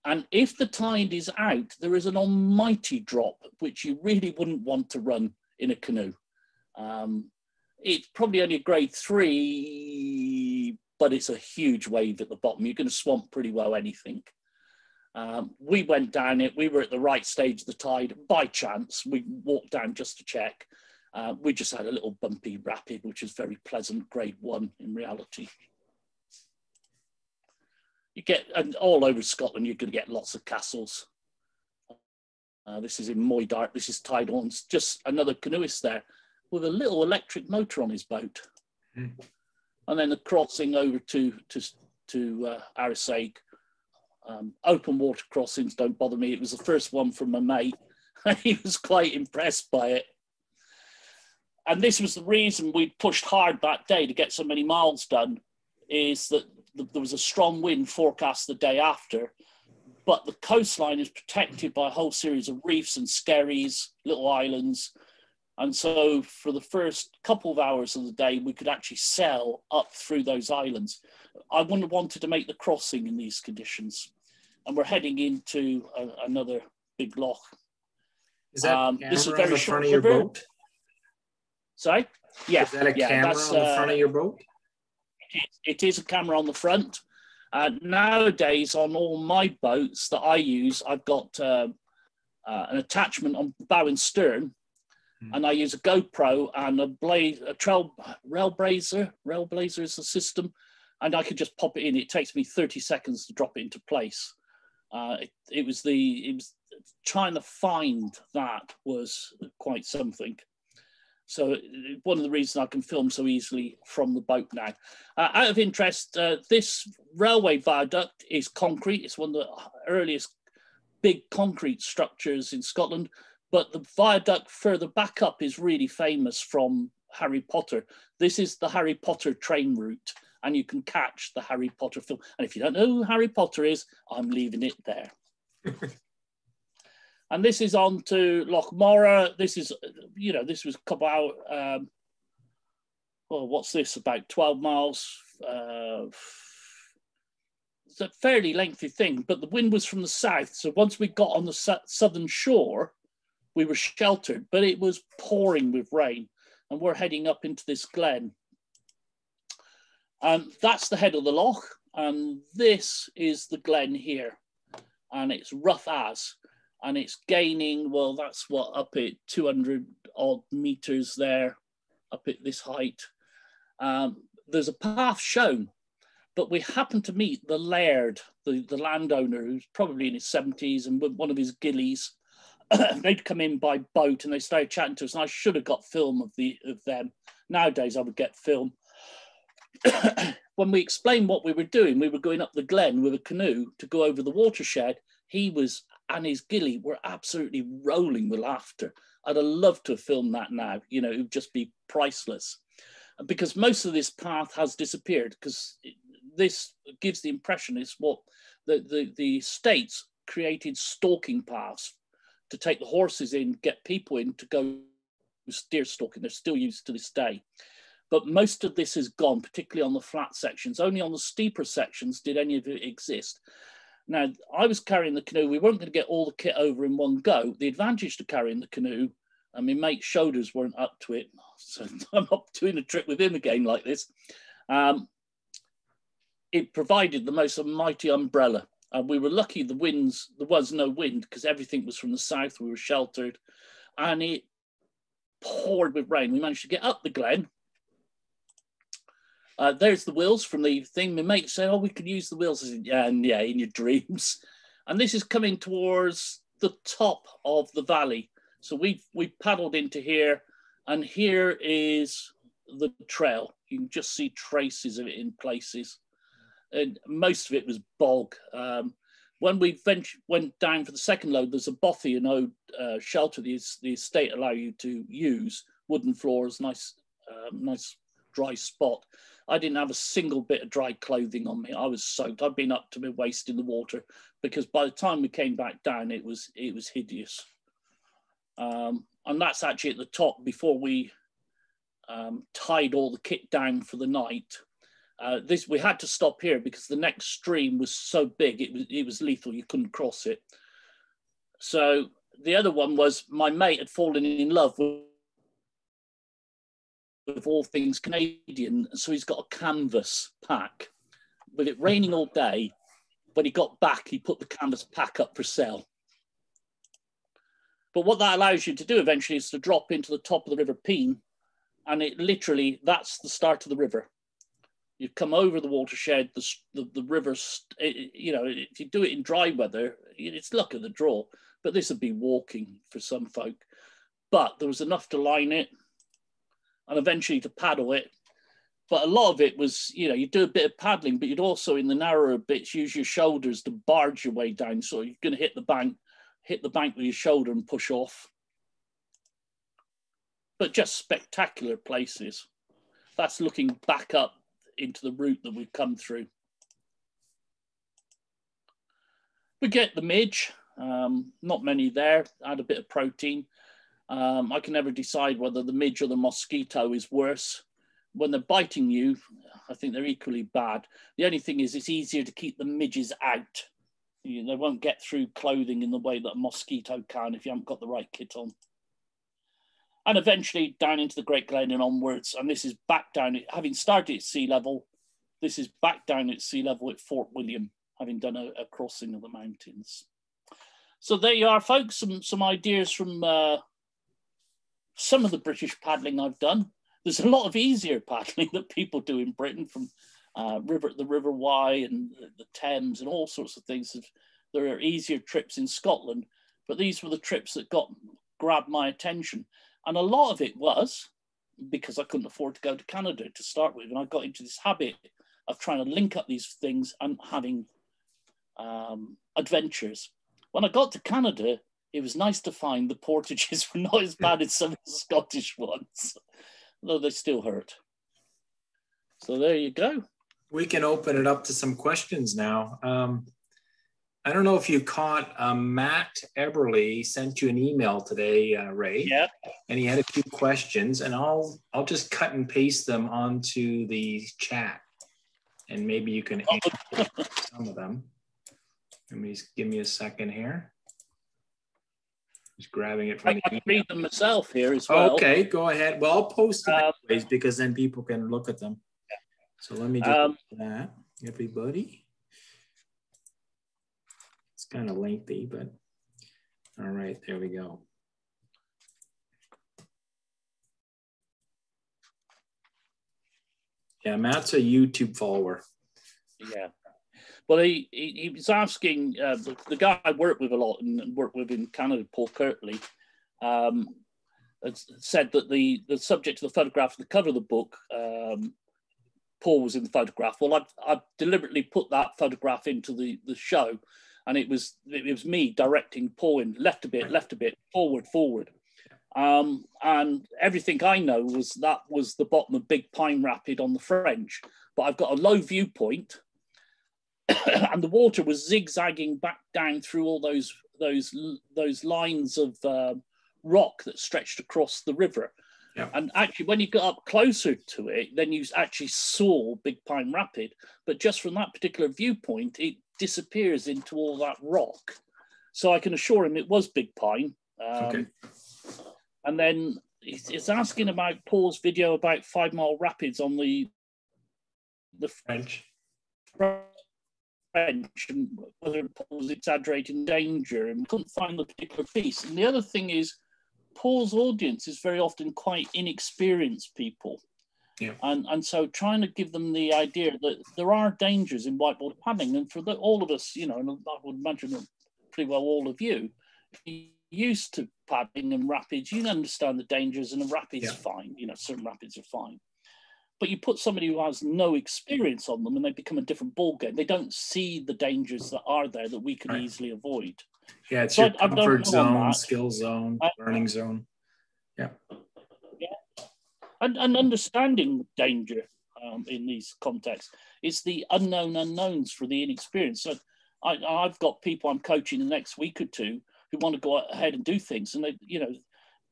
S2: And if the tide is out, there is an almighty drop, which you really wouldn't want to run in a canoe. Um, it's probably only a grade three, but it's a huge wave at the bottom. You're going to swamp pretty well anything. Um, we went down it. We were at the right stage of the tide by chance. We walked down just to check. Uh, we just had a little bumpy rapid, which is very pleasant, grade one in reality you get and all over Scotland, you're going to get lots of castles. Uh, this is in Moidart. This is Tidehorns. Just another canoeist there with a little electric motor on his boat, mm. and then the crossing over to to to uh, Arisaig. Um, open water crossings don't bother me. It was the first one from my mate. he was quite impressed by it. And this was the reason we pushed hard that day to get so many miles done, is that there was a strong wind forecast the day after, but the coastline is protected by a whole series of reefs and skerries, little islands. And so for the first couple of hours of the day, we could actually sail up through those islands. I wouldn't have wanted to make the crossing in these conditions. And we're heading into a, another big loch.
S1: Is that um, this is very short of your river. boat?
S2: Sorry? Yeah.
S1: Is that a
S2: yeah,
S1: camera on the front uh, of your boat?
S2: It is a camera on the front. Uh, nowadays, on all my boats that I use, I've got uh, uh, an attachment on bow and stern, mm. and I use a GoPro and a blade, a trail Railblazer. Railblazer is the system, and I can just pop it in. It takes me 30 seconds to drop it into place. Uh, it, it was the it was trying to find that was quite something. So one of the reasons I can film so easily from the boat now. Uh, out of interest, uh, this railway viaduct is concrete. It's one of the earliest big concrete structures in Scotland, but the viaduct further back up is really famous from Harry Potter. This is the Harry Potter train route, and you can catch the Harry Potter film. And if you don't know who Harry Potter is, I'm leaving it there. and this is on to Loch Morar. This is, you know, this was about, um, well, what's this, about 12 miles? Uh, it's a fairly lengthy thing, but the wind was from the south. So once we got on the su southern shore, we were sheltered, but it was pouring with rain and we're heading up into this glen. And that's the head of the loch, and this is the glen here, and it's rough as, and it's gaining, well, that's what, up at 200 odd meters there, up at this height. Um, there's a path shown, but we happened to meet the laird, the, the landowner, who's probably in his 70s and one of his gillies, they'd come in by boat and they started chatting to us, and I should have got film of the of them. Nowadays, I would get film. when we explained what we were doing, we were going up the glen with a canoe to go over the watershed. He was and his gilly were absolutely rolling with laughter. I'd have loved to have filmed that now. You know, it would just be priceless, because most of this path has disappeared. Because this gives the impression it's what the the, the states created stalking paths to take the horses in, get people in to go steer stalking. They're still used to this day. But most of this is gone, particularly on the flat sections. Only on the steeper sections did any of it exist. Now, I was carrying the canoe. We weren't going to get all the kit over in one go. The advantage to carrying the canoe, and my mate's shoulders weren't up to it. So I'm not doing a trip with him again like this. Um, it provided the most mighty umbrella. And we were lucky the winds, there was no wind because everything was from the south. We were sheltered and it poured with rain. We managed to get up the glen. Uh, there's the wheels from the thing. My mate said, oh, we could use the wheels. Said, yeah, and yeah, in your dreams. And this is coming towards the top of the valley. So we've, we paddled into here and here is the trail. You can just see traces of it in places and most of it was bog. Um, when we went down for the second load, there's a bothy, an old uh, shelter the, the estate allow you to use, wooden floors, nice, um, nice dry spot. I didn't have a single bit of dry clothing on me. I was soaked. I'd been up to my waist in the water because by the time we came back down, it was it was hideous. Um, and that's actually at the top before we um, tied all the kit down for the night. Uh, this we had to stop here because the next stream was so big it was it was lethal you couldn't cross it so the other one was my mate had fallen in love with, with all things canadian so he's got a canvas pack. With it raining all day when he got back he put the canvas pack up for sale. But what that allows you to do eventually is to drop into the top of the river Pean and it literally that's the start of the river. You come over the watershed, the, the, the river, you know, if you do it in dry weather, it's luck of the draw, but this would be walking for some folk. But there was enough to line it and eventually to paddle it. But a lot of it was, you know, you do a bit of paddling, but you'd also in the narrower bits use your shoulders to barge your way down. So you're going to hit the bank, hit the bank with your shoulder and push off. But just spectacular places. That's looking back up into the route that we've come through. We get the midge, um, not many there, add a bit of protein. Um, I can never decide whether the midge or the mosquito is worse. When they're biting you, I think they're equally bad. The only thing is it's easier to keep the midges out. You, they won't get through clothing in the way that a mosquito can if you haven't got the right kit on and eventually down into the Great Glen and onwards. And this is back down, having started at sea level, this is back down at sea level at Fort William, having done a, a crossing of the mountains. So there you are, folks, some, some ideas from uh, some of the British paddling I've done. There's a lot of easier paddling that people do in Britain from uh, river, the River Wye and the, Thames and all sorts of things. There are easier trips in Scotland, but these were the trips that got grabbed my attention. And a lot of it was because I couldn't afford to go to Canada to start with. And I got into this habit of trying to link up these things and having um, adventures. When I got to Canada, it was nice to find the portages were not as bad as some of the Scottish ones, though they still hurt. So there you go.
S1: We can open it up to some questions now. Um, I don't know if you caught um, Matt Eberly sent you an email today, uh, Ray.
S2: Yeah.
S1: And he had a few questions, and I'll I'll just cut and paste them onto the chat, and maybe you can answer some of them. Let me just give me a second here. Just grabbing it from
S2: I can read them myself here as well.
S1: Okay, go ahead. Well, I'll post them
S2: Um,
S1: anyways because then people can look at them. So let me just
S2: Um,
S1: do that, everybody. It's kind of lengthy, but all right, there we go. Yeah, Matt's a YouTube follower.
S2: Yeah. Well, he, he, he was asking uh, the, the guy I worked with a lot and worked with in Canada, Paul Kirtley, um, said that the, the subject of the photograph, the cover of the book, um, Paul was in the photograph. Well, I've deliberately put that photograph into the, the show, and it was it was me directing Paul in left a bit, left a bit, forward, forward. Um, and everything I know was that was the bottom of Big Pine Rapid on the French, but I've got a low viewpoint, and the water was zigzagging back down through all those those those lines of uh, rock that stretched across the river.
S1: Yeah.
S2: And actually, when you got up closer to it, then you actually saw Big Pine Rapid. But just from that particular viewpoint, it disappears into all that rock. So I can assure him it was Big Pine. Um,
S1: Okay.
S2: And then he's, he's asking about Paul's video about Five Mile Rapids on the the
S1: French.
S2: French and whether Paul was exaggerating danger and couldn't find the particular piece. And the other thing is, Paul's audience is very often quite inexperienced people.
S1: Yeah.
S2: And, and so trying to give them the idea that there are dangers in whitewater paddling. And for the, all of us, you know, and I would imagine pretty well all of you, if you're used to paddling and rapids, you understand the dangers and a rapid's
S1: Yeah.
S2: fine. You know, certain rapids are fine. But you put somebody who has no experience on them and they become a different ball game. They don't see the dangers that are there that we can
S1: Right.
S2: easily avoid.
S1: Yeah, it's
S2: So
S1: your
S2: I-
S1: comfort zone, skill zone,
S2: I-
S1: learning zone. Yeah. Yeah.
S2: and, and understanding danger um, in these contexts. It's the unknown unknowns for the inexperienced. So I, I've got people I'm coaching the next week or two who want to go ahead and do things, and they, you know,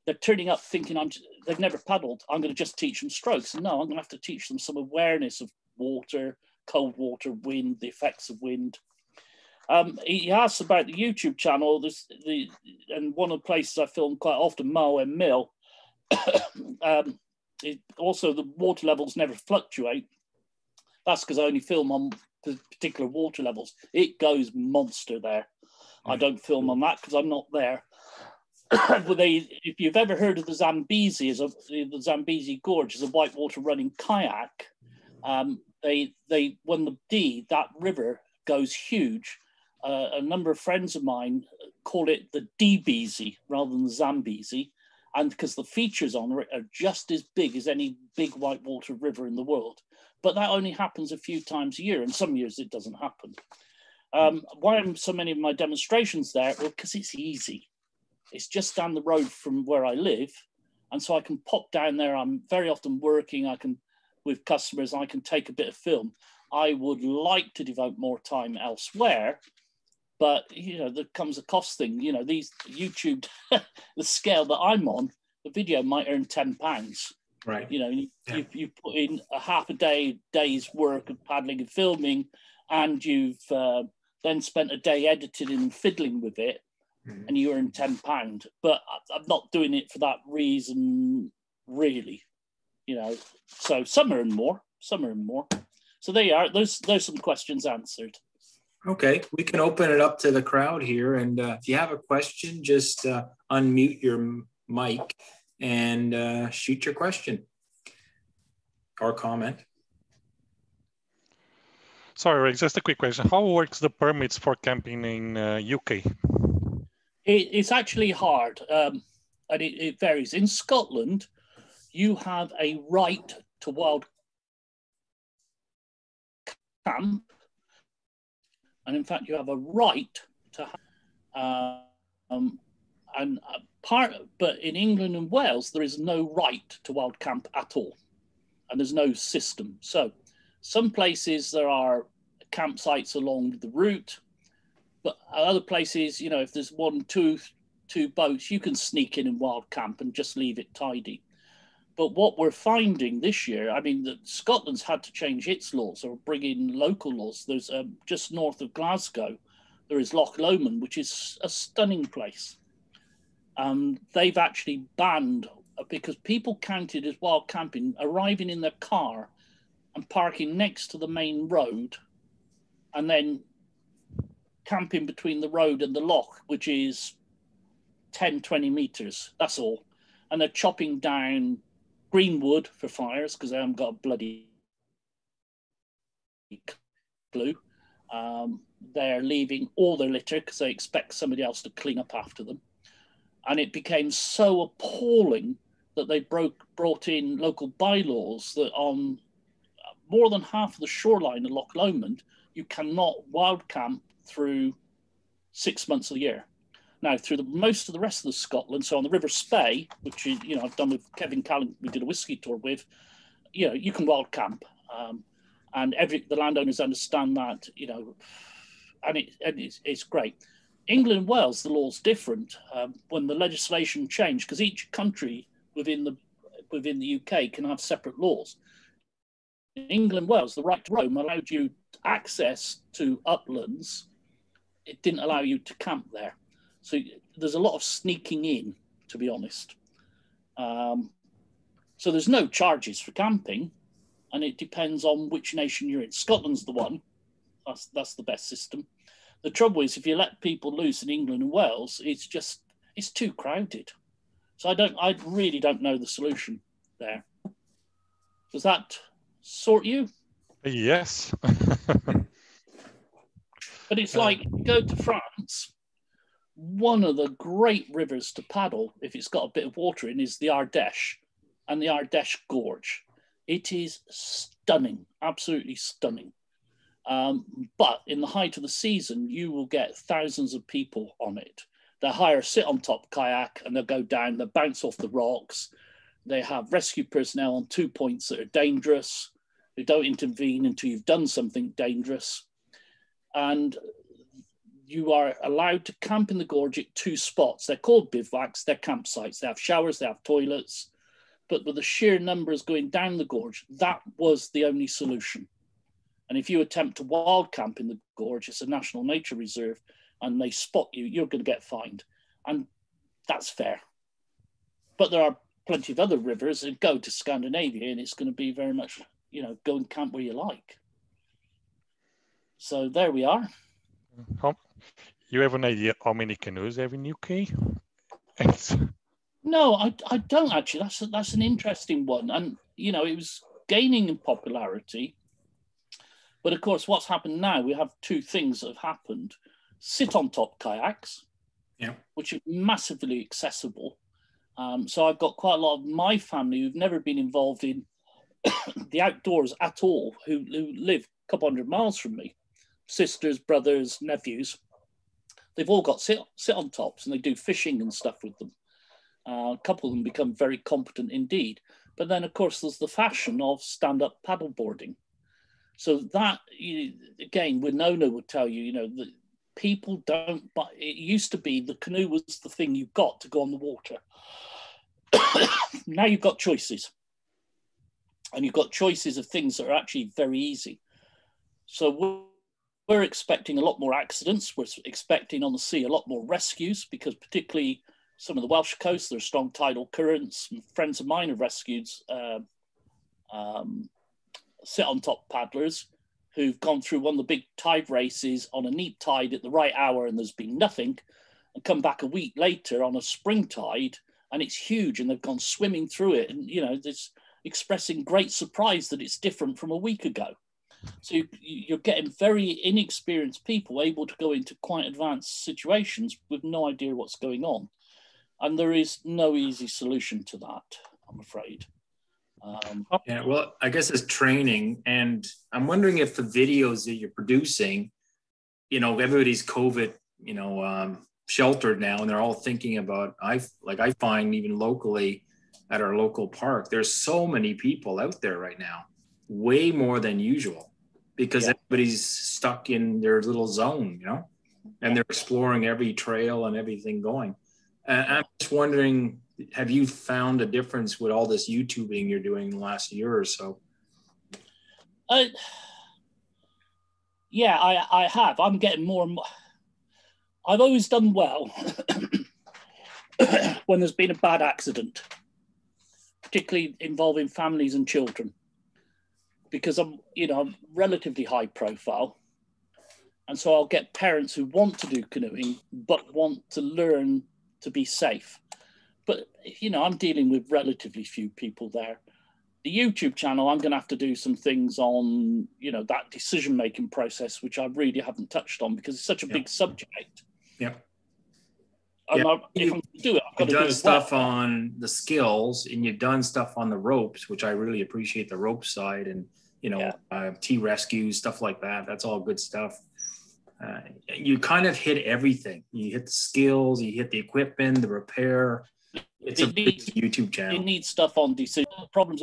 S2: they're turning up thinking I'm. They've never paddled. I'm going to just teach them strokes. No, I'm going to have to teach them some awareness of water, cold water, wind, the effects of wind. Um, he asked about the YouTube channel. This the and one of the places I film quite often, and Mill. um, it, also the water levels never fluctuate. That's because I only film on the particular water levels. It goes monster there. I don't film on that because I'm not there. if you've ever heard of the Zambezi, as the Zambezi Gorge is a whitewater running kayak. Um, they they when the Dee that river goes huge. Uh, a number of friends of mine call it the DBZ rather than the Zambezi and because the features on it are just as big as any big whitewater river in the world. But that only happens a few times a year, and some years it doesn't happen. Um, why are so many of my demonstrations there? Well, because it's easy. It's just down the road from where I live, and so I can pop down there. I'm very often working. I can with customers. I can take a bit of film. I would like to devote more time elsewhere, but you know there comes a cost thing. You know these YouTube, the scale that I'm on, the video might earn ten pounds.
S1: Right.
S2: You know, you,
S1: Yeah.
S2: you, you put in a half a day, day's work of paddling and filming, and you've uh, then spent a day editing and fiddling with it,
S1: Mhm.
S2: and you earn ten pound. But I- I'm not doing it for that reason, really. You know, so some earn more, some earn more. So there you are. There's there's some questions answered.
S1: Okay, we can open it up to the crowd here. And uh, if you have a question, just uh, unmute your mic and uh, shoot your question or comment.
S3: Sorry, Rick, just a quick question. How works the permits for camping in uh, UK?
S2: It, it's actually hard, um, and it, it varies. In Scotland, you have a right to wild camp, and in fact, you have a right to. ha- Um, and uh, part, but in England and Wales, there is no right to wild camp at all, and there's no system. So, some places there are campsites along the route, but other places, you know, if there's one, two, two boats, you can sneak in and wild camp and just leave it tidy. But what we're finding this year, I mean, that Scotland's had to change its laws or bring in local laws. There's um, just north of Glasgow, there is Loch Lomond, which is a stunning place. Um, they've actually banned because people counted as wild camping, arriving in their car and parking next to the main road, and then camping between the road and the loch, which is 10, 20 meters. That's all. And they're chopping down green wood for fires because they haven't got a bloody glue. Um, they're leaving all their litter because they expect somebody else to clean up after them. And it became so appalling that they broke brought in local bylaws that on more than half of the shoreline of Loch Lomond, you cannot wild camp through six months of the year. Now, through the most of the rest of the Scotland, so on the River Spey, which is, you know I've done with Kevin Callan, we did a whiskey tour with, you know, you can wild camp, um, and every the landowners understand that, you know, and it and it's, it's great. England and Wales, the law's different. Um, when the legislation changed, because each country within the within the UK can have separate laws. In England, Wales, the right to roam allowed you access to uplands. It didn't allow you to camp there. So there's a lot of sneaking in, to be honest. Um, so there's no charges for camping, and it depends on which nation you're in. Scotland's the one. That's that's the best system. The trouble is, if you let people loose in England and Wales, it's just it's too crowded. So I don't, I really don't know the solution there. Does that sort you?
S3: Yes.
S2: but it's like go to France one of the great rivers to paddle, if it's got a bit of water in, is the Ardèche and the Ardèche Gorge. It is stunning, absolutely stunning. Um, but in the height of the season, you will get thousands of people on it. They hire a sit on top kayak and they'll go down, they bounce off the rocks. They have rescue personnel on two points that are dangerous. They don't intervene until you've done something dangerous. And you are allowed to camp in the gorge at two spots. They're called bivouacs, they're campsites. They have showers, they have toilets. But with the sheer numbers going down the gorge, that was the only solution. And if you attempt to wild camp in the gorge, it's a national nature reserve, and they spot you, you're going to get fined. And that's fair. But there are plenty of other rivers that go to Scandinavia, and it's going to be very much, you know, go and camp where you like. So there we are.
S3: How, you have an idea how many canoes have in UK?
S2: no, I, I don't actually. That's a, that's an interesting one, and you know it was gaining in popularity. But of course, what's happened now? We have two things that have happened: sit on top kayaks,
S1: yeah,
S2: which are massively accessible. Um, so I've got quite a lot of my family who've never been involved in the outdoors at all, who, who live a couple hundred miles from me, sisters, brothers, nephews, they've all got sit, sit on tops and they do fishing and stuff with them. Uh, a couple of them become very competent indeed. But then, of course, there's the fashion of stand up paddleboarding. So that, you, again, Winona would tell you, you know, that people don't, but it used to be the canoe was the thing you got to go on the water. now you've got choices. And you've got choices of things that are actually very easy. So we're expecting a lot more accidents. We're expecting on the sea a lot more rescues because, particularly some of the Welsh coast, there are strong tidal currents. And friends of mine have rescued uh, um, sit on top paddlers who've gone through one of the big tide races on a neap tide at the right hour and there's been nothing, and come back a week later on a spring tide and it's huge and they've gone swimming through it. And, you know, it's expressing great surprise that it's different from a week ago. So you, are getting very inexperienced people able to go into quite advanced situations with no idea what's going on. And there is no easy solution to that, I'm afraid.
S1: Um, yeah, well, I guess it's training. And I'm wondering if the videos that you're producing, you know, everybody's COVID, you know, um, sheltered now and they're all thinking about i like i find even locally at our local park there's so many people out there right now way more than usual because yeah. everybody's stuck in their little zone you know and they're exploring every trail and everything going. And i'm just wondering have you found a difference with all this youtubing you're doing the last year or so?
S2: Uh, yeah i i have. I'm getting more and more I've always done well when there's been a bad accident, particularly involving families and children, because I'm, you know, I'm relatively high profile. And so I'll get parents who want to do canoeing, but want to learn to be safe. But, you know, I'm dealing with relatively few people there. The YouTube channel, I'm going to have to do some things on, you know, that decision making process, which I really haven't touched on because it's such a yeah. big subject
S1: yeah.
S2: I'm yeah. Not, you, do it,
S1: you've done stuff well. on the skills and you've done stuff on the ropes, which I really appreciate the rope side and, you know, yeah. uh, T rescues, stuff like that. That's all good stuff. Uh, you kind of hit everything. You hit the skills, you hit the equipment, the repair. It's it a needs, YouTube channel.
S2: It needs stuff on decision problems.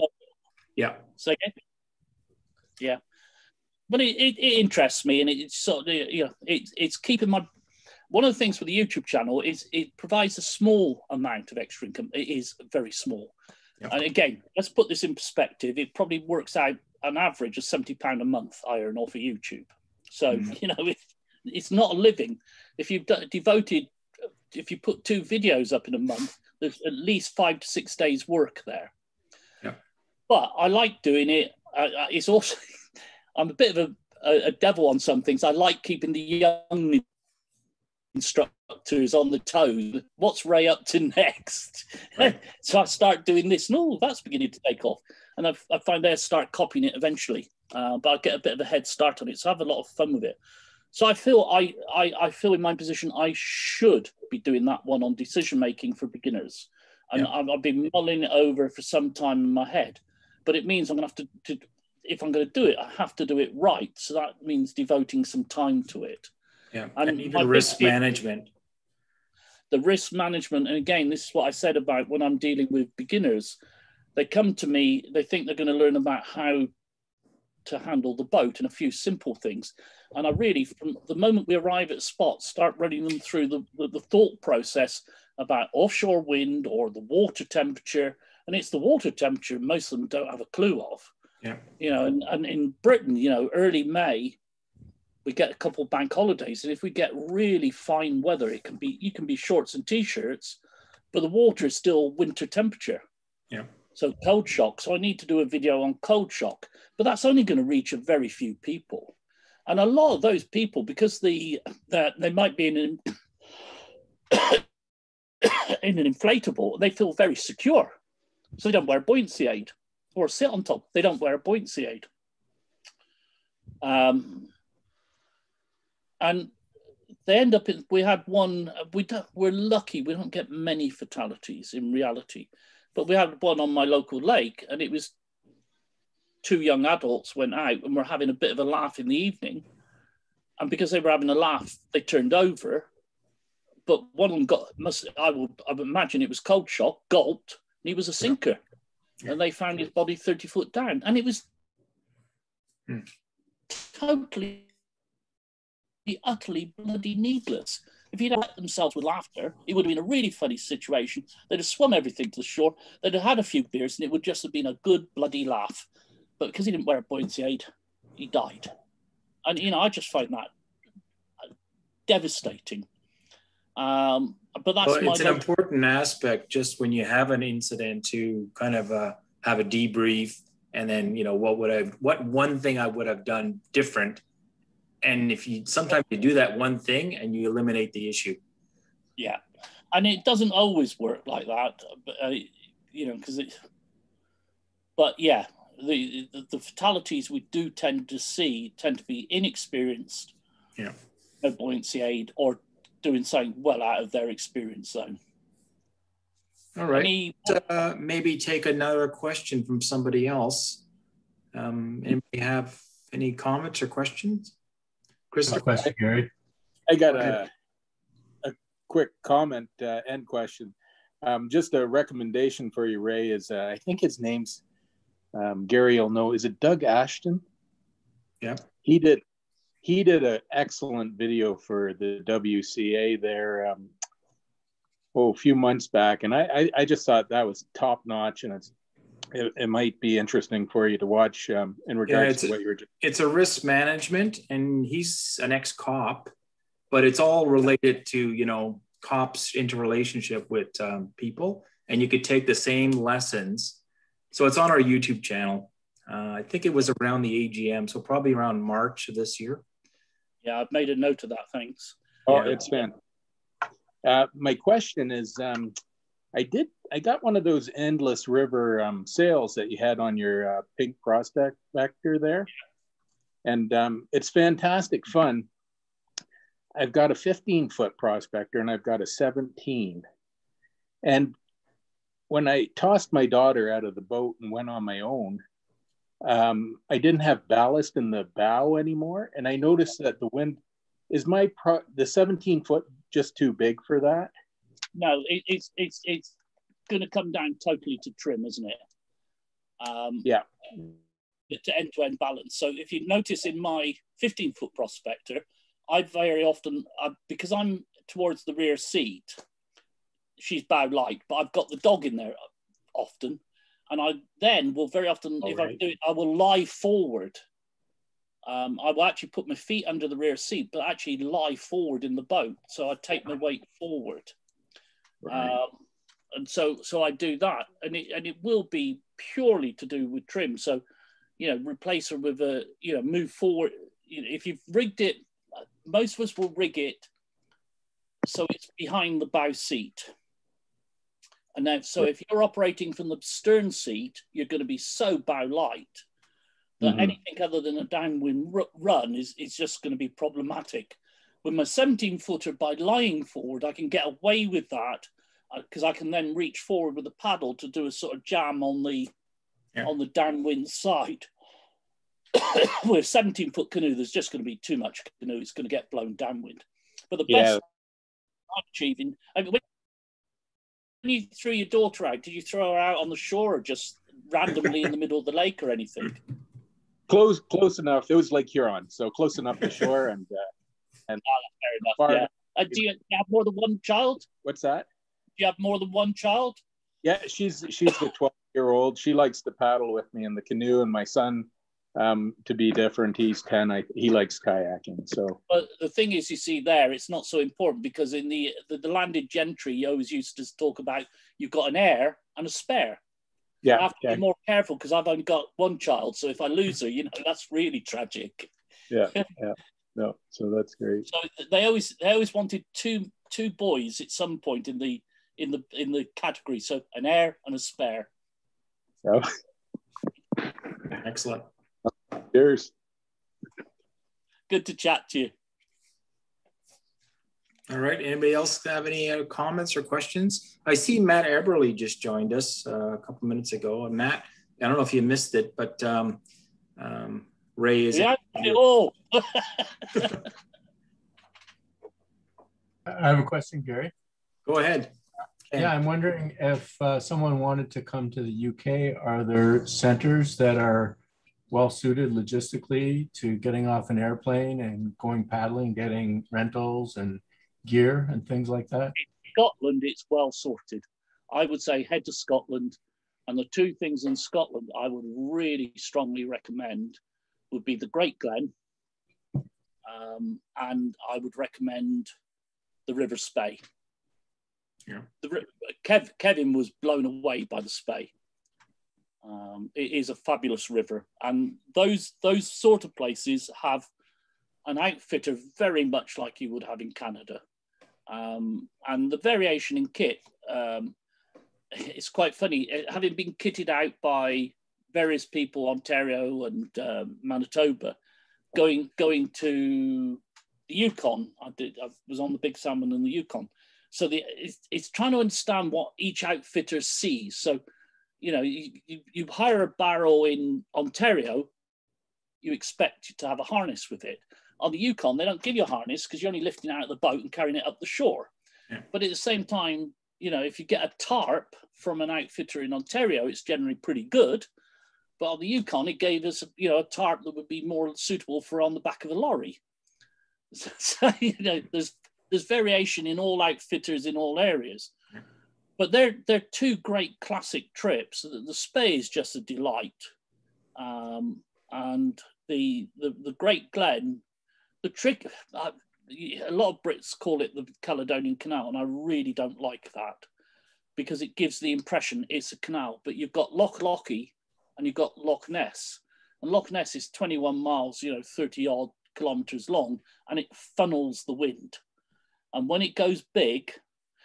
S1: Yeah.
S2: So yeah, but it, it, it, interests me, and it's sort of you know it, it's keeping my one of the things with the YouTube channel is it provides a small amount of extra income. It is very small. Yep. And again, let's put this in perspective. It probably works out an average of seventy pound a month I earn off of YouTube. So mm. you know, it, it's not a living. If you've devoted, if you put two videos up in a month, there's at least five to six days work there.
S1: Yeah.
S2: But I like doing it. Uh, it's also, I'm a bit of a, a, devil on some things. I like keeping the young instructors on the toes. What's Ray up to next? Right. so I start doing this. No, that's beginning to take off. And I've, I find I start copying it eventually, uh, but I get a bit of a head start on it. So I have a lot of fun with it. So I feel I, I, I feel in my position I should be doing that one on decision making for beginners. And yeah. I've, I've, been mulling it over for some time in my head. But it means I'm going to have to, to if I'm going to do it, I have to do it right. So that means devoting some time to it.
S1: Yeah, and, and even risk management.
S2: The risk management, and again, this is what I said about when I'm dealing with beginners. They come to me, they think they're going to learn about how to handle the boat and a few simple things. And I really, from the moment we arrive at spots, start running them through the, the, the thought process about offshore wind or the water temperature. And it's the water temperature most of them don't have a clue of.
S1: Yeah.
S2: You know, and, and in Britain, you know, early May, we get a couple bank holidays, and if we get really fine weather, it can be you can be shorts and t-shirts, but the water is still winter temperature.
S1: Yeah.
S2: So cold shock. So I need to do a video on cold shock, but that's only going to reach a very few people, and a lot of those people, because the that they might be in an in an inflatable, they feel very secure, so they don't wear buoyancy aid or sit on top. They don't wear a buoyancy aid. Um, and they end up in we had one we don't we're lucky we don't get many fatalities in reality. But we had one on my local lake and it was two young adults went out and were having a bit of a laugh in the evening. And because they were having a laugh they turned over. But one of them got must i would i would imagine it was cold shock gulped and he was a sinker. Yeah. and they found his body 30 foot down. And it was hmm. totally be utterly bloody needless. If he'd let themselves with laughter, it would have been a really funny situation. They'd have swum everything to the shore, they'd have had a few beers, and it would just have been a good bloody laugh. But because he didn't wear a buoyancy aid, he died. And, you know, I just find that devastating. Um, but that's
S1: well, it's an important aspect just when you have an incident to kind of uh, have a debrief and then you know what would i what one thing i would have done different and if you sometimes you do that one thing and you eliminate the issue.
S2: Yeah. And it doesn't always work like that but uh, you know because it but yeah the, the, the fatalities we do tend to see tend to be inexperienced.
S1: Yeah.
S2: No buoyancy aid or doing something well out of their experience zone.
S1: All right. Any, uh, maybe take another question from somebody else. Um anybody have any comments or questions
S4: Christopher. question, Gary.
S5: I got a, a
S4: quick comment uh, and question. Um, just a recommendation for you, Ray, is uh, I think his name's um, Gary will know. Is it Doug Ashton?
S1: Yeah.
S4: He did he did an excellent video for the WCA there um, oh a few months back, and I, I, I just thought that was top notch, and it's it, it, might be interesting for you to watch um, in regards yeah, to what you're.
S1: It's a risk management, and he's an ex cop, but it's all related to you know cops interrelationship with um, people, and you could take the same lessons. So it's on our YouTube channel. Uh, I think it was around the AGM, so probably around March of this year.
S2: Yeah, I've made a note of that. Thanks.
S4: Oh,
S2: yeah.
S4: it's fan. Uh, my question is, um, I did, I got one of those endless river um, sails that you had on your uh, pink prospect vector there, and um, it's fantastic fun. I've got a 15 foot prospector and I've got a 17, and when I tossed my daughter out of the boat and went on my own, um, I didn't have ballast in the bow anymore, and I noticed that the wind is my pro- the 17 foot just too big for that.
S2: No, it, it's it's it's going to come down totally to trim, isn't it?
S4: Um, yeah.
S2: To end to end balance. So if you notice in my 15 foot prospector, I very often uh, because I'm towards the rear seat, she's bow light, but I've got the dog in there often and I then will very often, All if right. I do it, I will lie forward. Um, I will actually put my feet under the rear seat, but actually lie forward in the boat. So I take my weight forward. Right. Um, and so, so I do that, and it and it will be purely to do with trim. So, you know, replace her with a, you know, move forward. You know, if you've rigged it, most of us will rig it so it's behind the bow seat. And now, so if you're operating from the stern seat, you're going to be so bow light that mm-hmm. anything other than a downwind r- run is, is just going to be problematic. With my 17 footer, by lying forward, I can get away with that because uh, I can then reach forward with the paddle to do a sort of jam on the yeah. on the downwind side. with a 17 foot canoe, there's just going to be too much canoe. It's going to get blown downwind. But the yeah. best I'm achieving, I mean, when you threw your daughter out, did you throw her out on the shore or just randomly in the middle of the lake or anything?
S4: Close, close enough. It was Lake Huron, so close enough to shore and uh, and
S2: oh, fair enough. Yeah. Uh, do you have more than one child?
S4: What's that?
S2: Do you have more than one child?
S4: Yeah, she's she's the twelve year old. She likes to paddle with me in the canoe, and my son um, to be different. He's 10. I, he likes kayaking. So,
S2: but the thing is, you see, there, it's not so important because in the, the, the landed gentry, you always used to talk about you've got an heir and a spare.
S4: Yeah.
S2: I have to yeah. be more careful because I've only got one child. So if I lose her, you know, that's really tragic.
S4: Yeah. Yeah. No, so that's great.
S2: So they always they always wanted two two boys at some point in the in the in the category. So an heir and a spare.
S4: Oh.
S1: Excellent.
S4: Cheers.
S2: Good to chat to you.
S1: All right. Anybody else have any uh, comments or questions? I see Matt Eberly just joined us uh, a couple minutes ago. And Matt, I don't know if you missed it, but um, um, Ray is.
S2: Yeah. Oh.
S5: I have a question, Gary.
S1: Go ahead.
S5: Ken. Yeah, I'm wondering if uh, someone wanted to come to the UK, are there centers that are well suited logistically to getting off an airplane and going paddling, getting rentals and gear and things like that?
S2: In Scotland, it's well sorted. I would say head to Scotland. And the two things in Scotland I would really strongly recommend would be the Great Glen. Um, and I would recommend the River Spey.
S1: Yeah.
S2: The, Kev, Kevin was blown away by the Spey. Um, it is a fabulous river, and those those sort of places have an outfitter very much like you would have in Canada. Um, and the variation in kit um, it's quite funny. Having been kitted out by various people, Ontario and uh, Manitoba, going going to the Yukon. I did. I was on the Big Salmon in the Yukon. So the it's, it's trying to understand what each outfitter sees. So you know, you, you, you hire a barrel in Ontario, you expect to have a harness with it. On the Yukon, they don't give you a harness because you're only lifting out of the boat and carrying it up the shore.
S1: Yeah.
S2: But at the same time, you know, if you get a tarp from an outfitter in Ontario, it's generally pretty good. But on the Yukon, it gave us, you know, a tarp that would be more suitable for on the back of a lorry. So, so, you know, there's there's variation in all outfitters in all areas. But they're they're two great classic trips. The, Spey is just a delight, um, and the, the the Great Glen. The trick, uh, a lot of Brits call it the Caledonian Canal, and I really don't like that because it gives the impression it's a canal. But you've got Loch Lochy and you've got Loch Ness, and Loch Ness is 21 miles, you know, 30 odd kilometers long, and it funnels the wind. And when it goes big,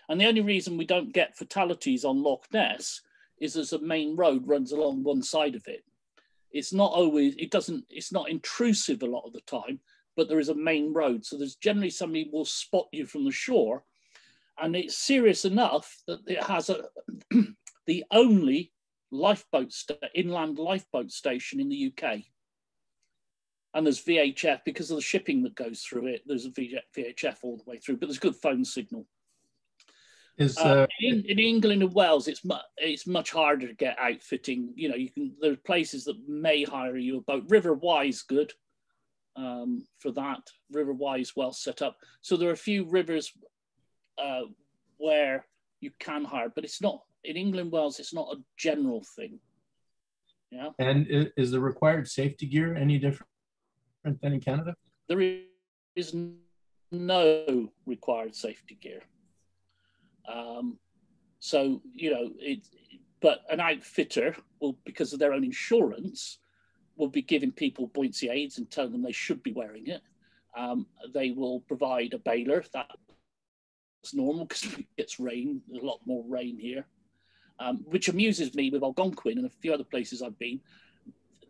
S2: and the only reason we don't get fatalities on Loch Ness is as a main road runs along one side of it. It's not always, it doesn't, it's not intrusive a lot of the time, but there is a main road. So there's generally somebody will spot you from the shore. And it's serious enough that it has a, the only lifeboat, inland lifeboat station in the UK. And there's VHF because of the shipping that goes through it. There's a VHF all the way through, but there's good phone signal.
S5: Is
S2: Uh,
S5: uh,
S2: in, in England and Wales, it's mu- it's much harder to get outfitting. You know, you can there are places that may hire you a boat. River Wye's good um, for that. River Wye's well set up. So there are a few rivers uh, where you can hire, but it's not in England, Wales. It's not a general thing. Yeah,
S5: and is the required safety gear any different than in Canada?
S2: there is no required safety gear. Um, so you know it, but an outfitter will, because of their own insurance, will be giving people buoyancy aids and telling them they should be wearing it. Um, they will provide a bailer. That's normal because it gets rain. There's a lot more rain here, um, which amuses me with Algonquin and a few other places I've been.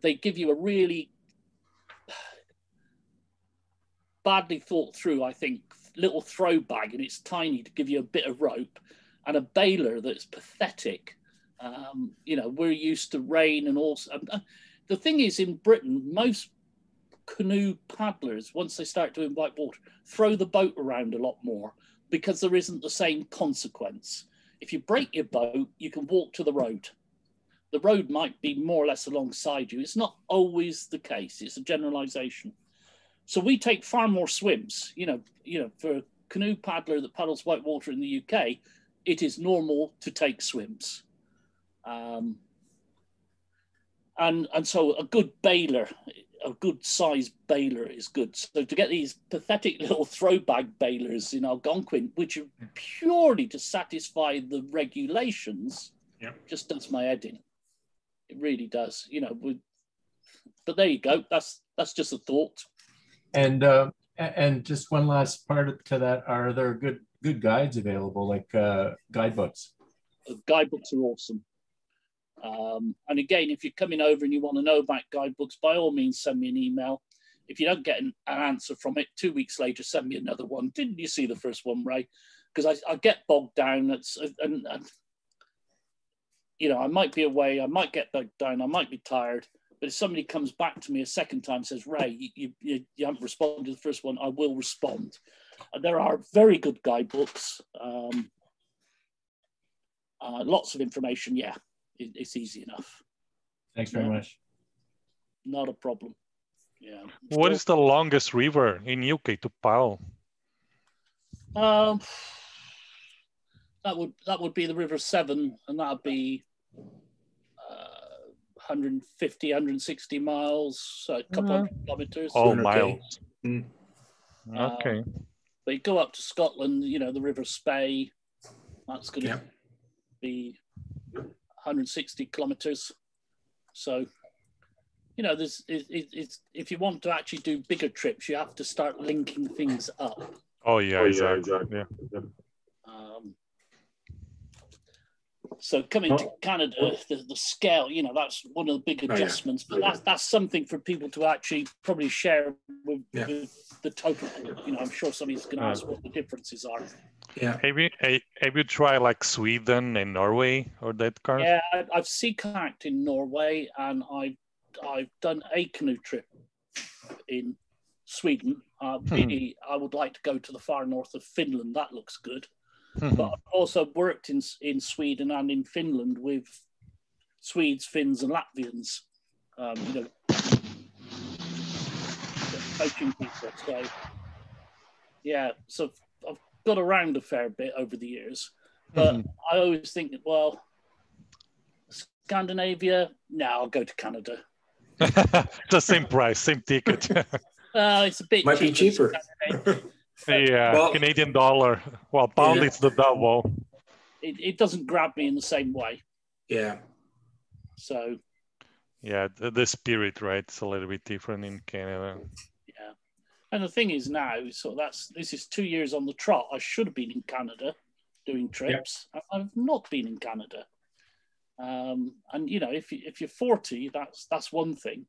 S2: They give you a really badly thought through, I think, little throw bag, and it's tiny to give you a bit of rope, and a bailer that's pathetic. Um, you know, we're used to rain and all. uh, the thing is, in Britain, most canoe paddlers, once they start doing white water, throw the boat around a lot more because there isn't the same consequence. If you break your boat, you can walk to the road. The road might be more or less alongside you. It's not always the case. It's a generalization. So we take far more swims. You know, you know, for a canoe paddler that paddles whitewater in the UK, it is normal to take swims. Um, and and so a good bailer, a good size bailer is good. So to get these pathetic little throwback bailers in Algonquin, which are purely to satisfy the regulations,
S1: Yeah.
S2: just does my head in. It really does. You know, we, but there you go. That's that's just a thought.
S5: And uh, and just one last part to that: Are there good good guides available, like uh, guidebooks?
S2: Uh, guidebooks are awesome. Um, and again, if you're coming over and you want to know about guidebooks, by all means, send me an email. If you don't get an, an answer from it, two weeks later, send me another one. Didn't you see the first one, Ray? Because I, I get bogged down. It's, and, and, you know, I might be away, I might get bogged down, I might be tired. But if somebody comes back to me a second time and says, Ray, you, you, you haven't responded to the first one, I will respond. And there are very good guidebooks. Um, uh, lots of information, yeah, it, it's easy enough.
S5: Thanks very
S2: Yeah.
S5: much.
S2: Not a problem. Yeah.
S3: What is the longest river in UK to paddle?
S2: Um, that would that would be the River Severn, and that'd be uh, 150, 160 miles, so a couple
S3: Mhm.
S2: hundred kilometers.
S3: Oh, miles.
S1: Mm.
S2: Uh,
S3: Okay.
S2: But you go up to Scotland, you know, the River Spey, that's going to
S1: Yeah.
S2: be 160 kilometers. So, you know, there's it, it, it's if you want to actually do bigger trips, you have to start linking things up.
S3: Oh yeah,
S6: Oh, yeah,
S3: exactly.
S6: exactly.
S3: Yeah.
S2: Um, so coming to Canada, the, the scale, you know, that's one of the big
S1: yeah.
S2: adjustments. But that's that's something for people to actually probably share with,
S1: Yeah.
S2: with the total. You know, I'm sure somebody's going to
S3: Uh,
S2: ask what the differences are.
S1: Yeah.
S3: Have you have you tried like Sweden and Norway or that kind?
S2: Yeah, I, I've sea kayaked in Norway, and I've I've done a canoe trip in Sweden. Uh,
S3: Hmm.
S2: really, I would like to go to the far north of Finland. That looks good. But I've also worked in in Sweden and in Finland with Swedes, Finns, and Latvians. Um, you know, coaching people. So yeah, so I've got around a fair bit over the years, but
S3: Mhm.
S2: I always think, well, Scandinavia. No, I'll go to Canada.
S3: the same price, same ticket.
S2: Uh, it's a bit
S1: Might be cheaper.
S2: Than Scandinavia.
S3: yeah,
S1: Well-
S3: Canadian dollar. Well, pound
S1: Yeah.
S3: it's the double.
S2: It, it doesn't grab me in the same way.
S1: yeah.
S2: So
S3: Yeah, the, the spirit, right? It's a little bit different in Canada.
S2: yeah, and the thing is now, so that's this is two years on the trot. I should have been in Canada doing trips. I- I've not been in Canada. Um, and you know, if you, if you're 40, that's that's one thing.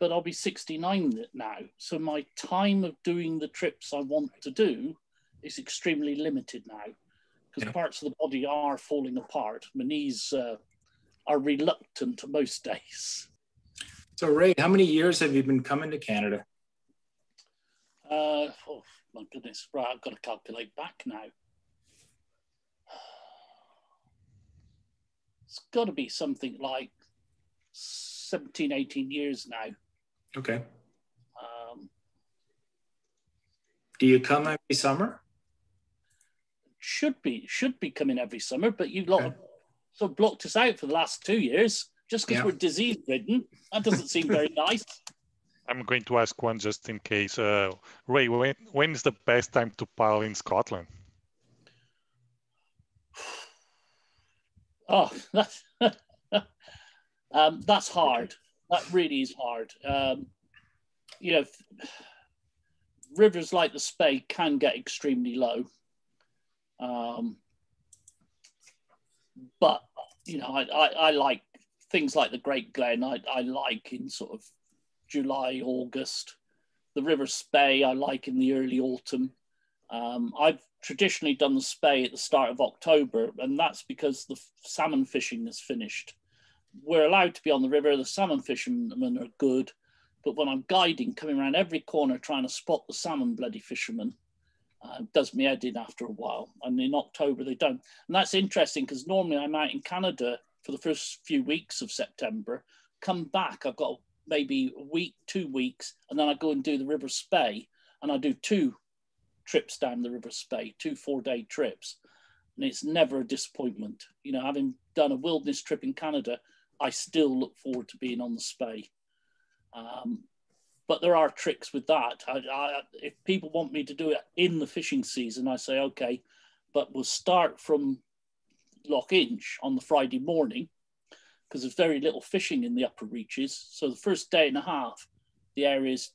S2: But I'll be 69 now, so my time of doing the trips I want to do is extremely limited now because
S1: Yeah.
S2: parts of the body are falling apart. My knees uh, are reluctant most days.
S1: So Ray, how many years have you been coming to Canada?
S2: Uh, oh my goodness! Right, I've got to calculate back now. It's got to be something like 17, 18 years now.
S1: Okay.
S2: Um,
S1: Do you come every summer?
S2: should be should be coming every summer, but you lot
S1: Okay.
S2: have sort of blocked us out for the last two years just because
S1: Yeah.
S2: we're disease ridden. That doesn't seem very nice.
S3: I'm going to ask one just in case. Uh, Ray, when, when is the best time to paddle in Scotland?
S2: Oh, that's um, that's hard. That really is hard. Um, you know, rivers like the Spey can get extremely low. Um, but you know, I, I, I like things like the Great Glen. I, I like in sort of July, August. The River Spey I like in the early autumn. Um, I've traditionally done the Spey at the start of October, and that's because the salmon fishing is finished. We're allowed to be on the river. The salmon fishermen are good, but when I'm guiding, coming around every corner trying to spot the salmon bloody fishermen, uh, does me head in after a while. And in October they don't, and that's interesting because normally I'm out in Canada for the first few weeks of September. Come back, I've got maybe a week, two weeks, and then I go and do the River Spey, and I do two trips down the River Spey, two four day trips. And it's never a disappointment. You know, having done a wilderness trip in Canada, I still look forward to being on the Spey. Um, but there are tricks with that. I, I, if people want me to do it in the fishing season, I say, okay, but we'll start from Loch Insh on the Friday morning because there's very little fishing in the upper reaches. So the first day and a half, the area is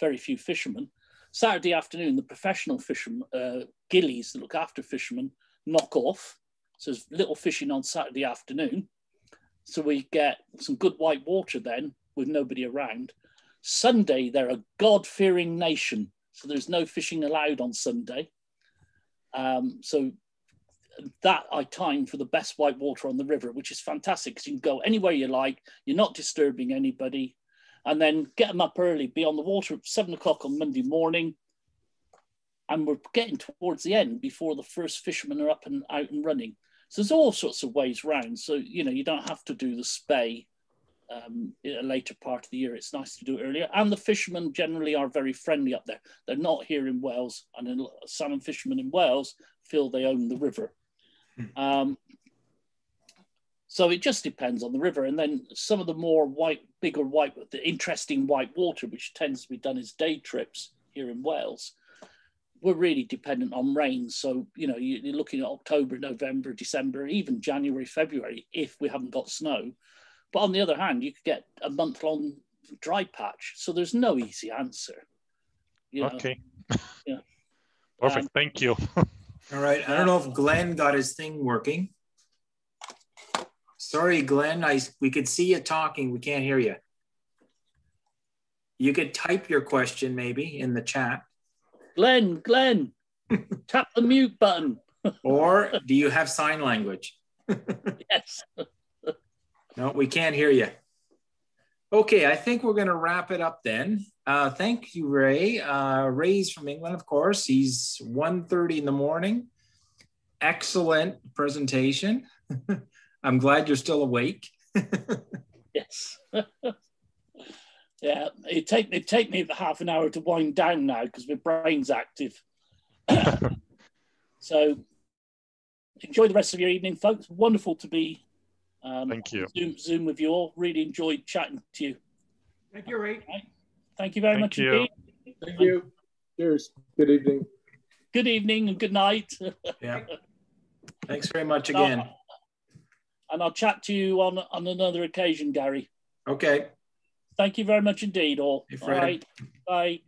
S2: very few fishermen. Saturday afternoon, the professional fishermen, uh, gillies that look after fishermen, knock off. So there's little fishing on Saturday afternoon. So we get some good white water then with nobody around. Sunday, they're a God fearing nation. So there's no fishing allowed on Sunday. Um, so that I time for the best white water on the river, which is fantastic because you can go anywhere you like. You're not disturbing anybody and then get them up early, be on the water at seven o'clock on Monday morning. And we're getting towards the end before the first fishermen are up and out and running. So there's all sorts of ways round. So, you know, you don't have to do the Spey um, in a later part of the year. It's nice to do it earlier. And the fishermen generally are very friendly up there. They're not here in Wales. And salmon fishermen in Wales feel they own the river. Um, so it just depends on the river. And then some of the more white, bigger white, the interesting white water, which tends to be done as day trips here in Wales, we're really dependent on rain. So, you know, you- you're looking at October, November, December, even January, February, if we haven't got snow. But on the other hand, you could get a month long dry patch. So there's no easy answer. You know,
S3: Okay.
S2: Yeah.
S3: Perfect.
S2: Um,
S3: Thank you.
S1: All right. I don't know if Glenn got his thing working. Sorry, Glenn. I we could see you talking. We can't hear you. You could type your question maybe in the chat,
S2: Glenn, Glenn, tap the mute button.
S1: or do you have sign language?
S2: Yes.
S1: No, we can't hear you. Okay, I think we're going to wrap it up then. Uh, thank you, Ray. Uh, Ray's from England, of course. He's 1.30 in the morning. excellent presentation. I'm glad you're still awake.
S2: yes. Yeah, it take it take me half an hour to wind down now because my brain's active. so enjoy the rest of your evening, folks. Wonderful to be
S3: um, Thank you.
S2: Zoom, Zoom with you all. Really enjoyed chatting to you.
S6: Thank you, Ray.
S2: Right. Thank you very
S3: Thank
S2: much
S3: you.
S2: indeed.
S6: Thank you. Cheers. Good evening.
S2: Good evening and good night.
S1: yeah. Thanks very much again.
S2: And I'll chat to you on, on another occasion, Gary.
S1: Okay.
S2: Thank you very much indeed, all. All right. Bye.